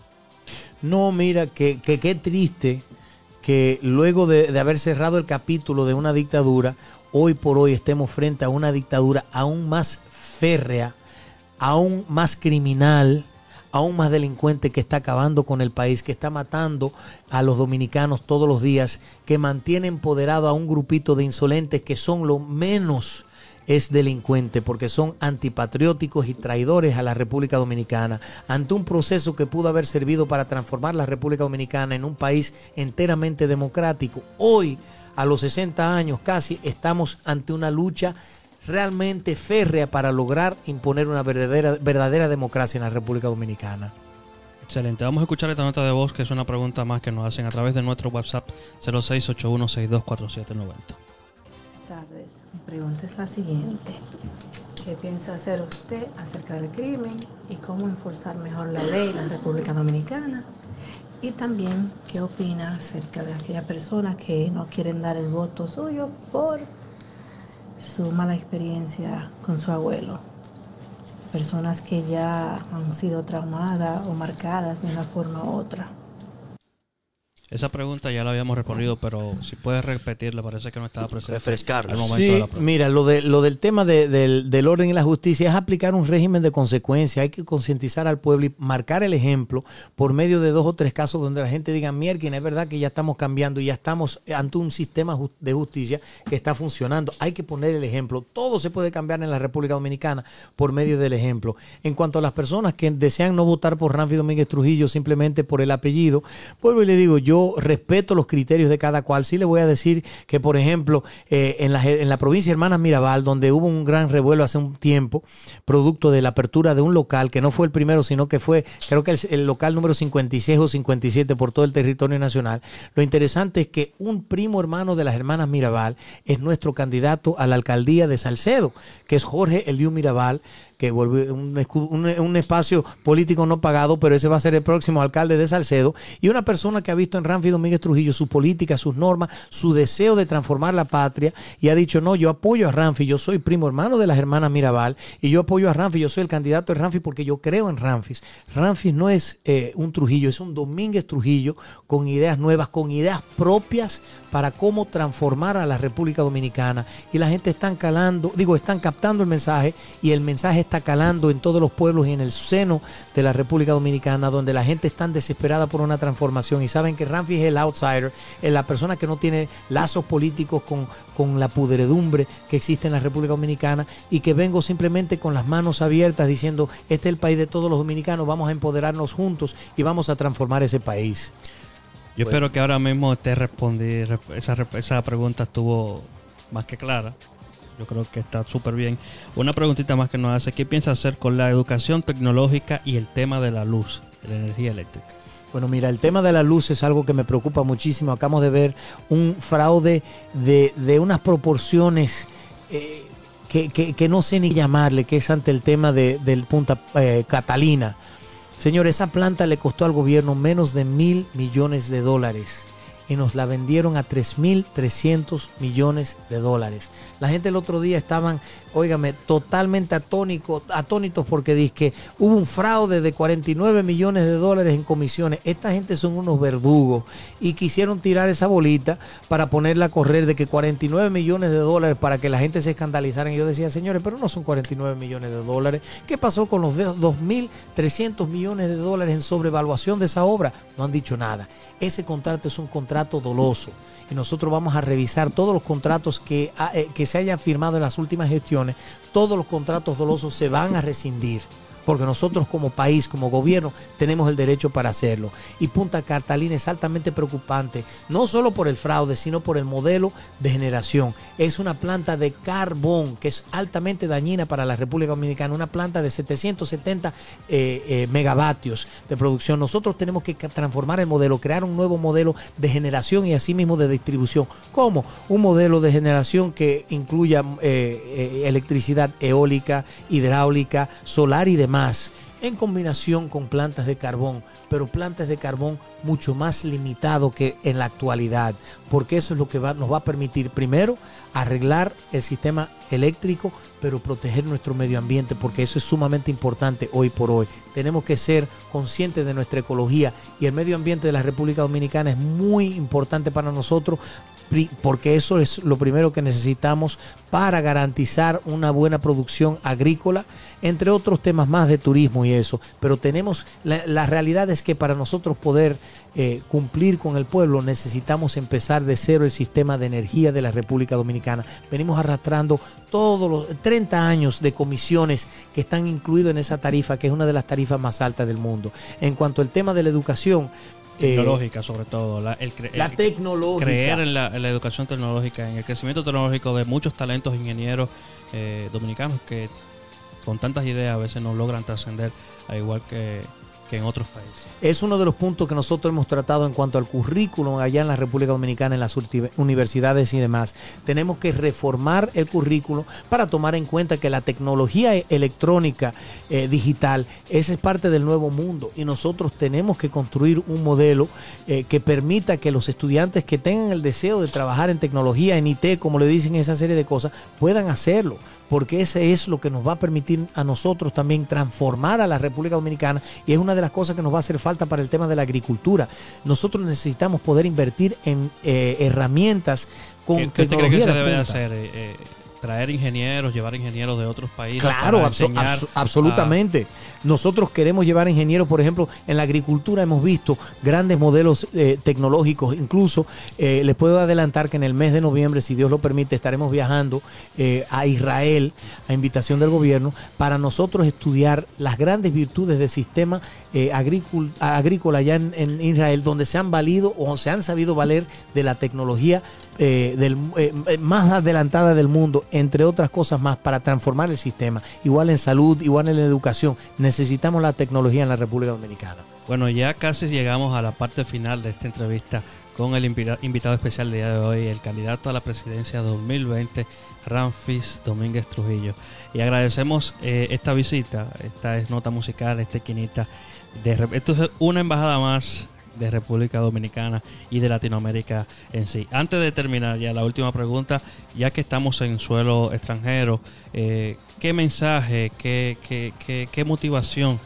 No, mira, que qué triste que luego de, de haber cerrado el capítulo de una dictadura, hoy por hoy estemos frente a una dictadura aún más férrea aún más criminal, aún más delincuente que está acabando con el país, que está matando a los dominicanos todos los días, que mantiene empoderado a un grupito de insolentes que son lo menos es delincuente porque son antipatrióticos y traidores a la República Dominicana ante un proceso que pudo haber servido para transformar la República Dominicana en un país enteramente democrático. Hoy, a los 60 años casi, estamos ante una lucha realmente férrea para lograr imponer una verdadera, verdadera democracia en la República Dominicana. Excelente. Vamos a escuchar esta nota de voz, que es una pregunta más que nos hacen a través de nuestro WhatsApp 0681624790. Buenas tardes. Mi pregunta es la siguiente. ¿Qué piensa hacer usted acerca del crimen y cómo enforzar mejor la ley en la República Dominicana? Y también, ¿qué opina acerca de aquellas personas que no quieren dar el voto suyo por su mala experiencia con su abuelo. Personas que ya han sido traumadas o marcadas de una forma u otra. Esa pregunta ya la habíamos respondido, pero si puedes repetirla, parece que no estaba presente. Refrescarla. Sí, mira, lo, de, lo del tema del, orden y la justicia es aplicar un régimen de consecuencia. Hay que concientizar al pueblo y marcar el ejemplo por medio de dos o tres casos donde la gente diga, mierda, es verdad que ya estamos cambiando y ya estamos ante un sistema de justicia que está funcionando. Hay que poner el ejemplo. Todo se puede cambiar en la República Dominicana por medio del ejemplo. En cuanto a las personas que desean no votar por Ramfi Domínguez Trujillo simplemente por el apellido, vuelvo y le digo, yo respeto los criterios de cada cual. Sí le voy a decir que, por ejemplo, eh, en, la, provincia de Hermanas Mirabal, donde hubo un gran revuelo hace un tiempo, producto de la apertura de un local, que no fue el primero, sino que fue, creo que el, el local número 56 o 57 por todo el territorio nacional. Lo interesante es que un primo hermano de las Hermanas Mirabal es nuestro candidato a la alcaldía de Salcedo, que es Jorge Eliu Mirabal, que vuelve un, espacio político no pagado, pero ese va a ser el próximo alcalde de Salcedo, y una persona que ha visto en Ramfi Domínguez Trujillo su política, sus normas, su deseo de transformar la patria, y ha dicho, no, yo apoyo a Ramfi, yo soy primo hermano de las hermanas Mirabal, y yo apoyo a Ramfi, yo soy el candidato de Ramfi porque yo creo en Ramfis. Ramfis no es eh, un Trujillo, es un Domínguez Trujillo con ideas nuevas, con ideas propias para cómo transformar a la República Dominicana, y la gente está calando, digo, están captando el mensaje, y el mensaje está está calando en todos los pueblos y en el seno de la República Dominicana, donde la gente está desesperada por una transformación y saben que Ramfi es el outsider, es la persona que no tiene lazos políticos con, con la pudredumbre que existe en la República Dominicana y que vengo simplemente con las manos abiertas diciendo, este es el país de todos los dominicanos, vamos a empoderarnos juntos y vamos a transformar ese país. Yo espero que ahora mismo te respondí, esa, esa pregunta estuvo más que clara. Yo creo que está súper bien. Una preguntita más que nos hace, ¿qué piensa hacer con la educación tecnológica y el tema de la luz, de la energía eléctrica? Bueno, mira, el tema de la luz es algo que me preocupa muchísimo. Acabamos de ver un fraude de, unas proporciones eh, que, no sé ni llamarle, que es ante el tema de, del Punta eh, Catalina. Señor, esa planta le costó al gobierno menos de mil millones de dólares y nos la vendieron a 3.300 millones de dólares. La gente el otro día estaban, óigame, totalmente atónicos, atónitos porque dice que hubo un fraude de 49 millones de dólares en comisiones. Esta gente son unos verdugos y quisieron tirar esa bolita para ponerla a correr de que 49 millones de dólares para que la gente se escandalizara. Y yo decía, señores, pero no son 49 millones de dólares. ¿Qué pasó con los 2.300 millones de dólares en sobrevaluación de esa obra? No han dicho nada. Ese contrato es un contrato doloso y nosotros vamos a revisar todos los contratos que, ah, eh, que se hayan firmado en las últimas gestiones. Todos los contratos dolosos se van a rescindir porque nosotros como país, como gobierno, tenemos el derecho para hacerlo. Y Punta Catalina es altamente preocupante, no solo por el fraude, sino por el modelo de generación. Es una planta de carbón que es altamente dañina para la República Dominicana, una planta de 770 eh, eh, megavatios de producción. Nosotros tenemos que transformar el modelo, crear un nuevo modelo de generación y asimismo de distribución. ¿Cómo? Un modelo de generación que incluya eh, electricidad eólica, hidráulica, solar y demás en combinación con plantas de carbón, pero plantas de carbón mucho más limitado que en la actualidad, porque eso es lo que nos va a permitir primero arreglar el sistema eléctrico, pero proteger nuestro medio ambiente, porque eso es sumamente importante hoy por hoy. Tenemos que ser conscientes de nuestra ecología y el medio ambiente de la República Dominicana es muy importante para nosotros porque eso es lo primero que necesitamos para garantizar una buena producción agrícola, entre otros temas más de turismo y eso. Pero tenemos, la, realidad es que para nosotros poder eh, cumplir con el pueblo necesitamos empezar de cero el sistema de energía de la República Dominicana. Venimos arrastrando todos los 30 años de comisiones que están incluidos en esa tarifa, que es una de las tarifas más altas del mundo. En cuanto al tema de la educación, eh, tecnológica sobre todo. La, tecnológica. Creer en la, educación tecnológica, en el crecimiento tecnológico de muchos talentos ingenieros eh, dominicanos que con tantas ideas a veces no logran trascender, al igual que en otros países. Es uno de los puntos que nosotros hemos tratado en cuanto al currículum allá en la República Dominicana, en las universidades y demás. Tenemos que reformar el currículo para tomar en cuenta que la tecnología electrónica eh, digital esa es parte del nuevo mundo y nosotros tenemos que construir un modelo eh, que permita que los estudiantes que tengan el deseo de trabajar en tecnología, en IT, como le dicen esa serie de cosas, puedan hacerlo porque ese es lo que nos va a permitir a nosotros también transformar a la República Dominicana y es una de las cosas que nos va a hacer falta para el tema de la agricultura. Nosotros necesitamos poder invertir en eh, herramientas con ¿Qué, tecnología ¿qué que se debe hacer? Eh, eh, traer ingenieros, llevar ingenieros de otros países. Claro, absolutamente. Nosotros queremos llevar ingenieros, por ejemplo, en la agricultura hemos visto grandes modelos eh, tecnológicos. Incluso eh, les puedo adelantar que en el mes de noviembre, si Dios lo permite, estaremos viajando eh, a Israel a invitación del gobierno para nosotros estudiar las grandes virtudes del sistema agrícola allá en, Israel, donde se han valido o se han sabido valer de la tecnología del, más adelantada del mundo entre otras cosas más, para transformar el sistema. Igual en salud, igual en educación. Necesitamos la tecnología en la República Dominicana. Bueno, ya casi llegamos a la parte final de esta entrevista con el invitado especial del día de hoy, el candidato a la presidencia 2020, Ramfis Domínguez Trujillo. Y agradecemos eh, esta visita, esta es nota musical, esta esquinita. Esto es una embajada más de República Dominicana y de Latinoamérica en sí. Antes de terminar ya la última pregunta, ya que estamos en suelo extranjero, eh, ¿qué mensaje, qué, qué, qué, motivación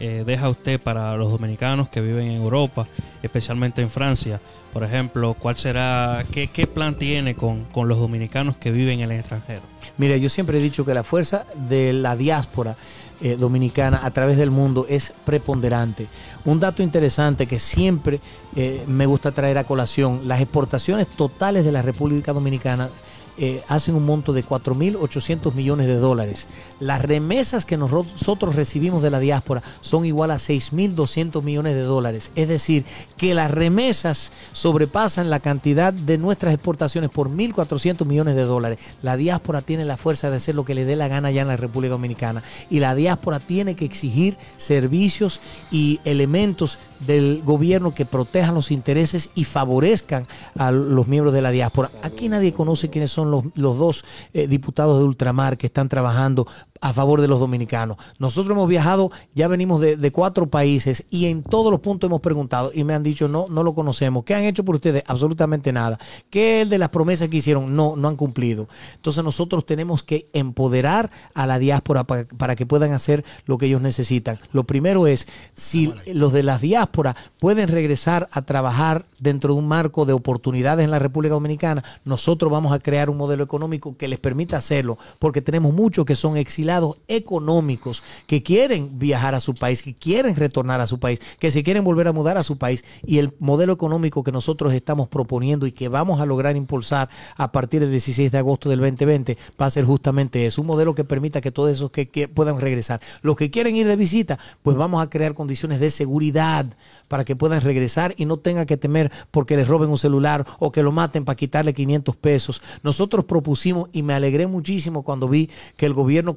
eh, deja usted para los dominicanos que viven en Europa, especialmente en Francia? Por ejemplo, ¿cuál será, qué, plan tiene con, con los dominicanos que viven en el extranjero? Mire, yo siempre he dicho que la fuerza de la diáspora eh, dominicana a través del mundo es preponderante. Un dato interesante que siempre eh, me gusta traer a colación, las exportaciones totales de la República Dominicana eh, hacen un monto de 4.800 millones de dólares. Las remesas que nosotros recibimos de la diáspora son igual a 6.200 millones de dólares. Es decir, que las remesas sobrepasan la cantidad de nuestras exportaciones por 1.400 millones de dólares. La diáspora tiene la fuerza de hacer lo que le dé la gana ya en la República Dominicana. Y la diáspora tiene que exigir servicios y elementos del gobierno que protejan los intereses y favorezcan a los miembros de la diáspora. Aquí nadie conoce quiénes son los, dos eh, diputados de ultramar que están trabajando a favor de los dominicanos. Nosotros hemos viajado, ya venimos de, cuatro países y en todos los puntos hemos preguntado y me han dicho, no, no lo conocemos. ¿Qué han hecho por ustedes? Absolutamente nada. ¿Qué es de las promesas que hicieron? No, no han cumplido. Entonces nosotros tenemos que empoderar a la diáspora para, para que puedan hacer lo que ellos necesitan. Lo primero es, si los de la diáspora pueden regresar a trabajar dentro de un marco de oportunidades en la República Dominicana, nosotros vamos a crear un modelo económico que les permita hacerlo, porque tenemos muchos que son exilados jubilados económicos que quieren viajar a su país, que quieren retornar a su país, que se quieren volver a mudar a su país. Y el modelo económico que nosotros estamos proponiendo y que vamos a lograr impulsar a partir del 16 de agosto del 2020 va a ser justamente eso, un modelo que permita que todos esos que, que puedan regresar, los que quieren ir de visita, pues vamos a crear condiciones de seguridad para que puedan regresar y no tengan que temer porque les roben un celular o que lo maten para quitarle 500 pesos. Nosotros propusimos y me alegré muchísimo cuando vi que el gobierno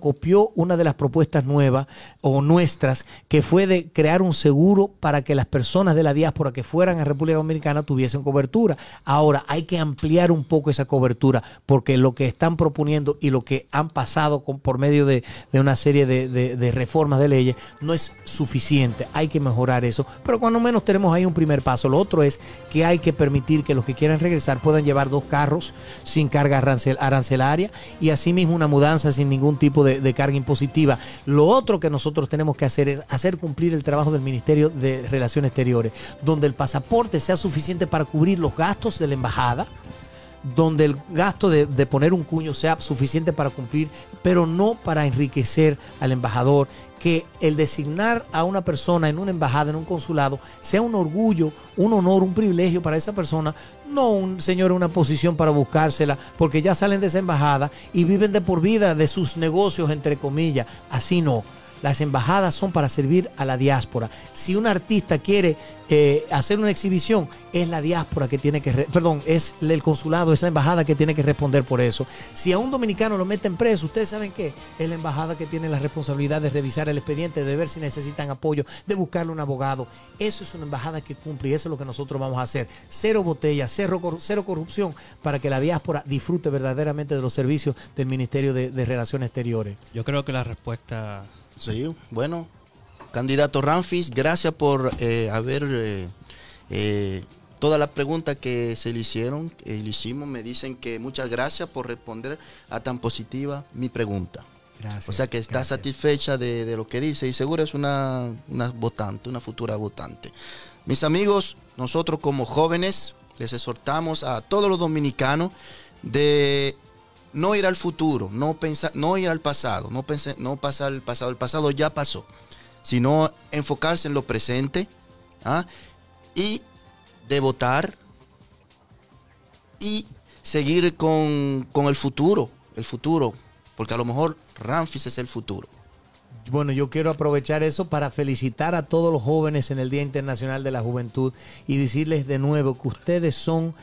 una de las propuestas nuevas o nuestras, que fue de crear un seguro para que las personas de la diáspora que fueran a República Dominicana tuviesen cobertura. Ahora hay que ampliar un poco esa cobertura porque lo que están proponiendo y lo que han pasado por medio de, una serie de, de reformas de leyes no es suficiente. Hay que mejorar eso. Pero cuando menos tenemos ahí un primer paso. Lo otro es que hay que permitir que los que quieran regresar puedan llevar dos carros sin carga arancelaria y asimismo una mudanza sin ningún tipo de, carga impositiva. Lo otro que nosotros tenemos que hacer es hacer cumplir el trabajo del Ministerio de Relaciones Exteriores, donde el pasaporte sea suficiente para cubrir los gastos de la embajada, donde el gasto de, de, poner un cuño sea suficiente para cumplir, pero no para enriquecer al embajador que el designar a una persona en una embajada, en un consulado, sea un orgullo, un honor, un privilegio para esa persona, no un señor una posición para buscársela, porque ya salen de esa embajada y viven de por vida de sus negocios, entre comillas. Así no. Las embajadas son para servir a la diáspora. Si un artista quiere eh, hacer una exhibición, es la diáspora que tiene que, perdón, es el consulado, es la embajada que tiene que responder por eso. Si a un dominicano lo meten preso, ustedes saben qué, es la embajada que tiene la responsabilidad de revisar el expediente, de ver si necesitan apoyo, de buscarle un abogado. Eso es una embajada que cumple y eso es lo que nosotros vamos a hacer. Cero botellas, cero, corrupción para que la diáspora disfrute verdaderamente de los servicios del Ministerio de Relaciones Exteriores. Yo creo que la respuesta Sí, bueno, candidato Ramfis, gracias por eh, haber eh, eh, todas las preguntas que se le hicieron, le hicimos, me dicen que muchas gracias por responder a tan positiva mi pregunta. Gracias. O sea que está satisfecha de, lo que dice y seguro es una, una votante, una futura votante. Mis amigos, nosotros como jóvenes les exhortamos a todos los dominicanos de no ir al futuro, no, pensar, no ir al pasado, no, pensar, no pasar el pasado, el pasado ya pasó, sino enfocarse en lo presente ¿ah? y de votar y seguir con, con, el futuro, el futuro, porque a lo mejor Ramfis es el futuro. Bueno, yo quiero aprovechar eso para felicitar a todos los jóvenes en el Día Internacional de la Juventud y decirles de nuevo que ustedes son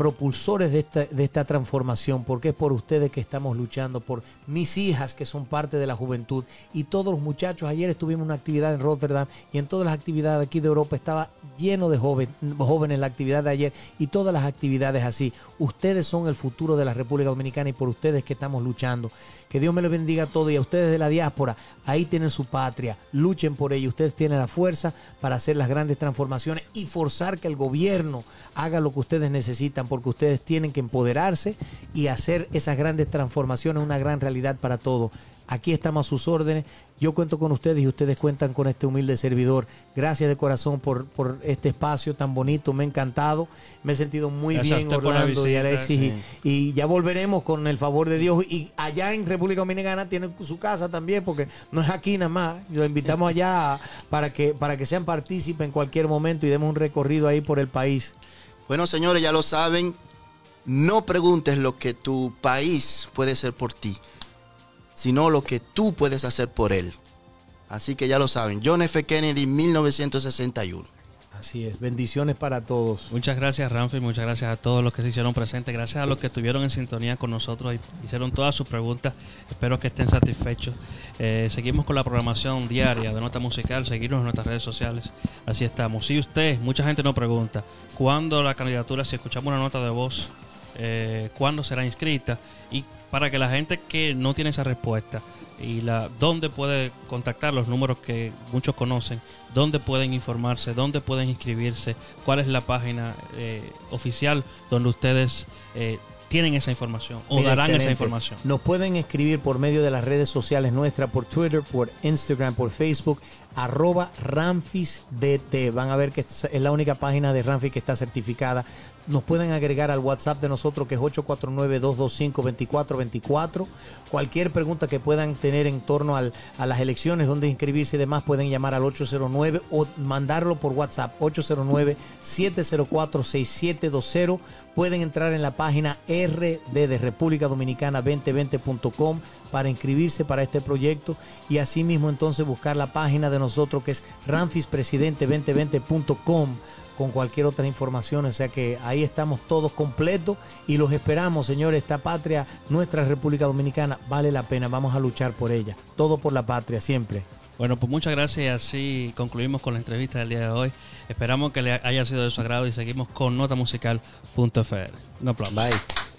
propulsores de esta, transformación, porque es por ustedes que estamos luchando, por mis hijas que son parte de la juventud y todos los muchachos. Ayer estuvimos en una actividad en Rotterdam y en todas las actividades aquí de Europa estaba lleno de jóvenes la actividad de ayer y todas las actividades así. Ustedes son el futuro de la República Dominicana y por ustedes que estamos luchando. Que Dios me lo bendiga a todos y a ustedes de la diáspora. Ahí tienen su patria. Luchen por ella. Ustedes tienen la fuerza para hacer las grandes transformaciones y forzar que el gobierno haga lo que ustedes necesitan porque ustedes tienen que empoderarse y hacer esas grandes transformaciones una gran realidad para todos. Aquí estamos a sus órdenes. Yo cuento con ustedes y ustedes cuentan con este humilde servidor. Gracias de corazón por, por este espacio tan bonito. Me ha encantado. Me he sentido muy bien, Orlando y Alexis. Y, ya volveremos con el favor de Dios. Y allá en República Dominicana tienen su casa también, porque no es aquí nada más. Los invitamos allá para que, para que sean partícipes en cualquier momento y demos un recorrido ahí por el país. Bueno, señores, ya lo saben. No preguntes lo que tu país puede ser por ti sino lo que tú puedes hacer por él. Así que ya lo saben, John F. Kennedy, 1961. Así es, bendiciones para todos. Muchas gracias, Ramfi, muchas gracias a todos los que se hicieron presentes, gracias a los que estuvieron en sintonía con nosotros y hicieron todas sus preguntas. Espero que estén satisfechos. Eh, seguimos con la programación diaria de Nota Musical, seguirnos en nuestras redes sociales. Así estamos. Si usted, mucha gente nos pregunta, ¿cuándo la candidatura, si escuchamos una nota de voz, eh, cuándo será inscrita? Y para que la gente que no tiene esa respuesta y la dónde puede contactar los números que muchos conocen, dónde pueden informarse, dónde pueden inscribirse, cuál es la página eh, oficial donde ustedes eh, tienen esa información o darán esa información. Nos pueden escribir por medio de las redes sociales nuestras, por Twitter, por Instagram, por Facebook, arroba RamfisDT. Van a ver que es la única página de Ramfis que está certificada nos pueden agregar al WhatsApp de nosotros que es 849-225-2424. Cualquier pregunta que puedan tener en torno al, a las elecciones, donde inscribirse y demás, pueden llamar al 809 o mandarlo por WhatsApp 809-704-6720. Pueden entrar en la página RD de República Dominicana 2020.com para inscribirse para este proyecto y asimismo entonces buscar la página de nosotros que es ranfispresidente2020.com con cualquier otra información. O sea que ahí estamos todos completos y los esperamos, señores. Esta patria, nuestra República Dominicana, vale la pena. Vamos a luchar por ella. Todo por la patria, siempre. Bueno, pues muchas gracias y así concluimos con la entrevista del día de hoy. Esperamos que le haya sido de su agrado y seguimos con notamusical.fr. Un aplauso. Bye.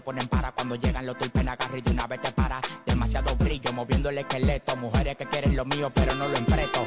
Se pone en para, cuando llegan los tulpen agarra y de una vez te para, demasiado brillo, moviendo el esqueleto, mujeres que quieren lo mío pero no lo empreto.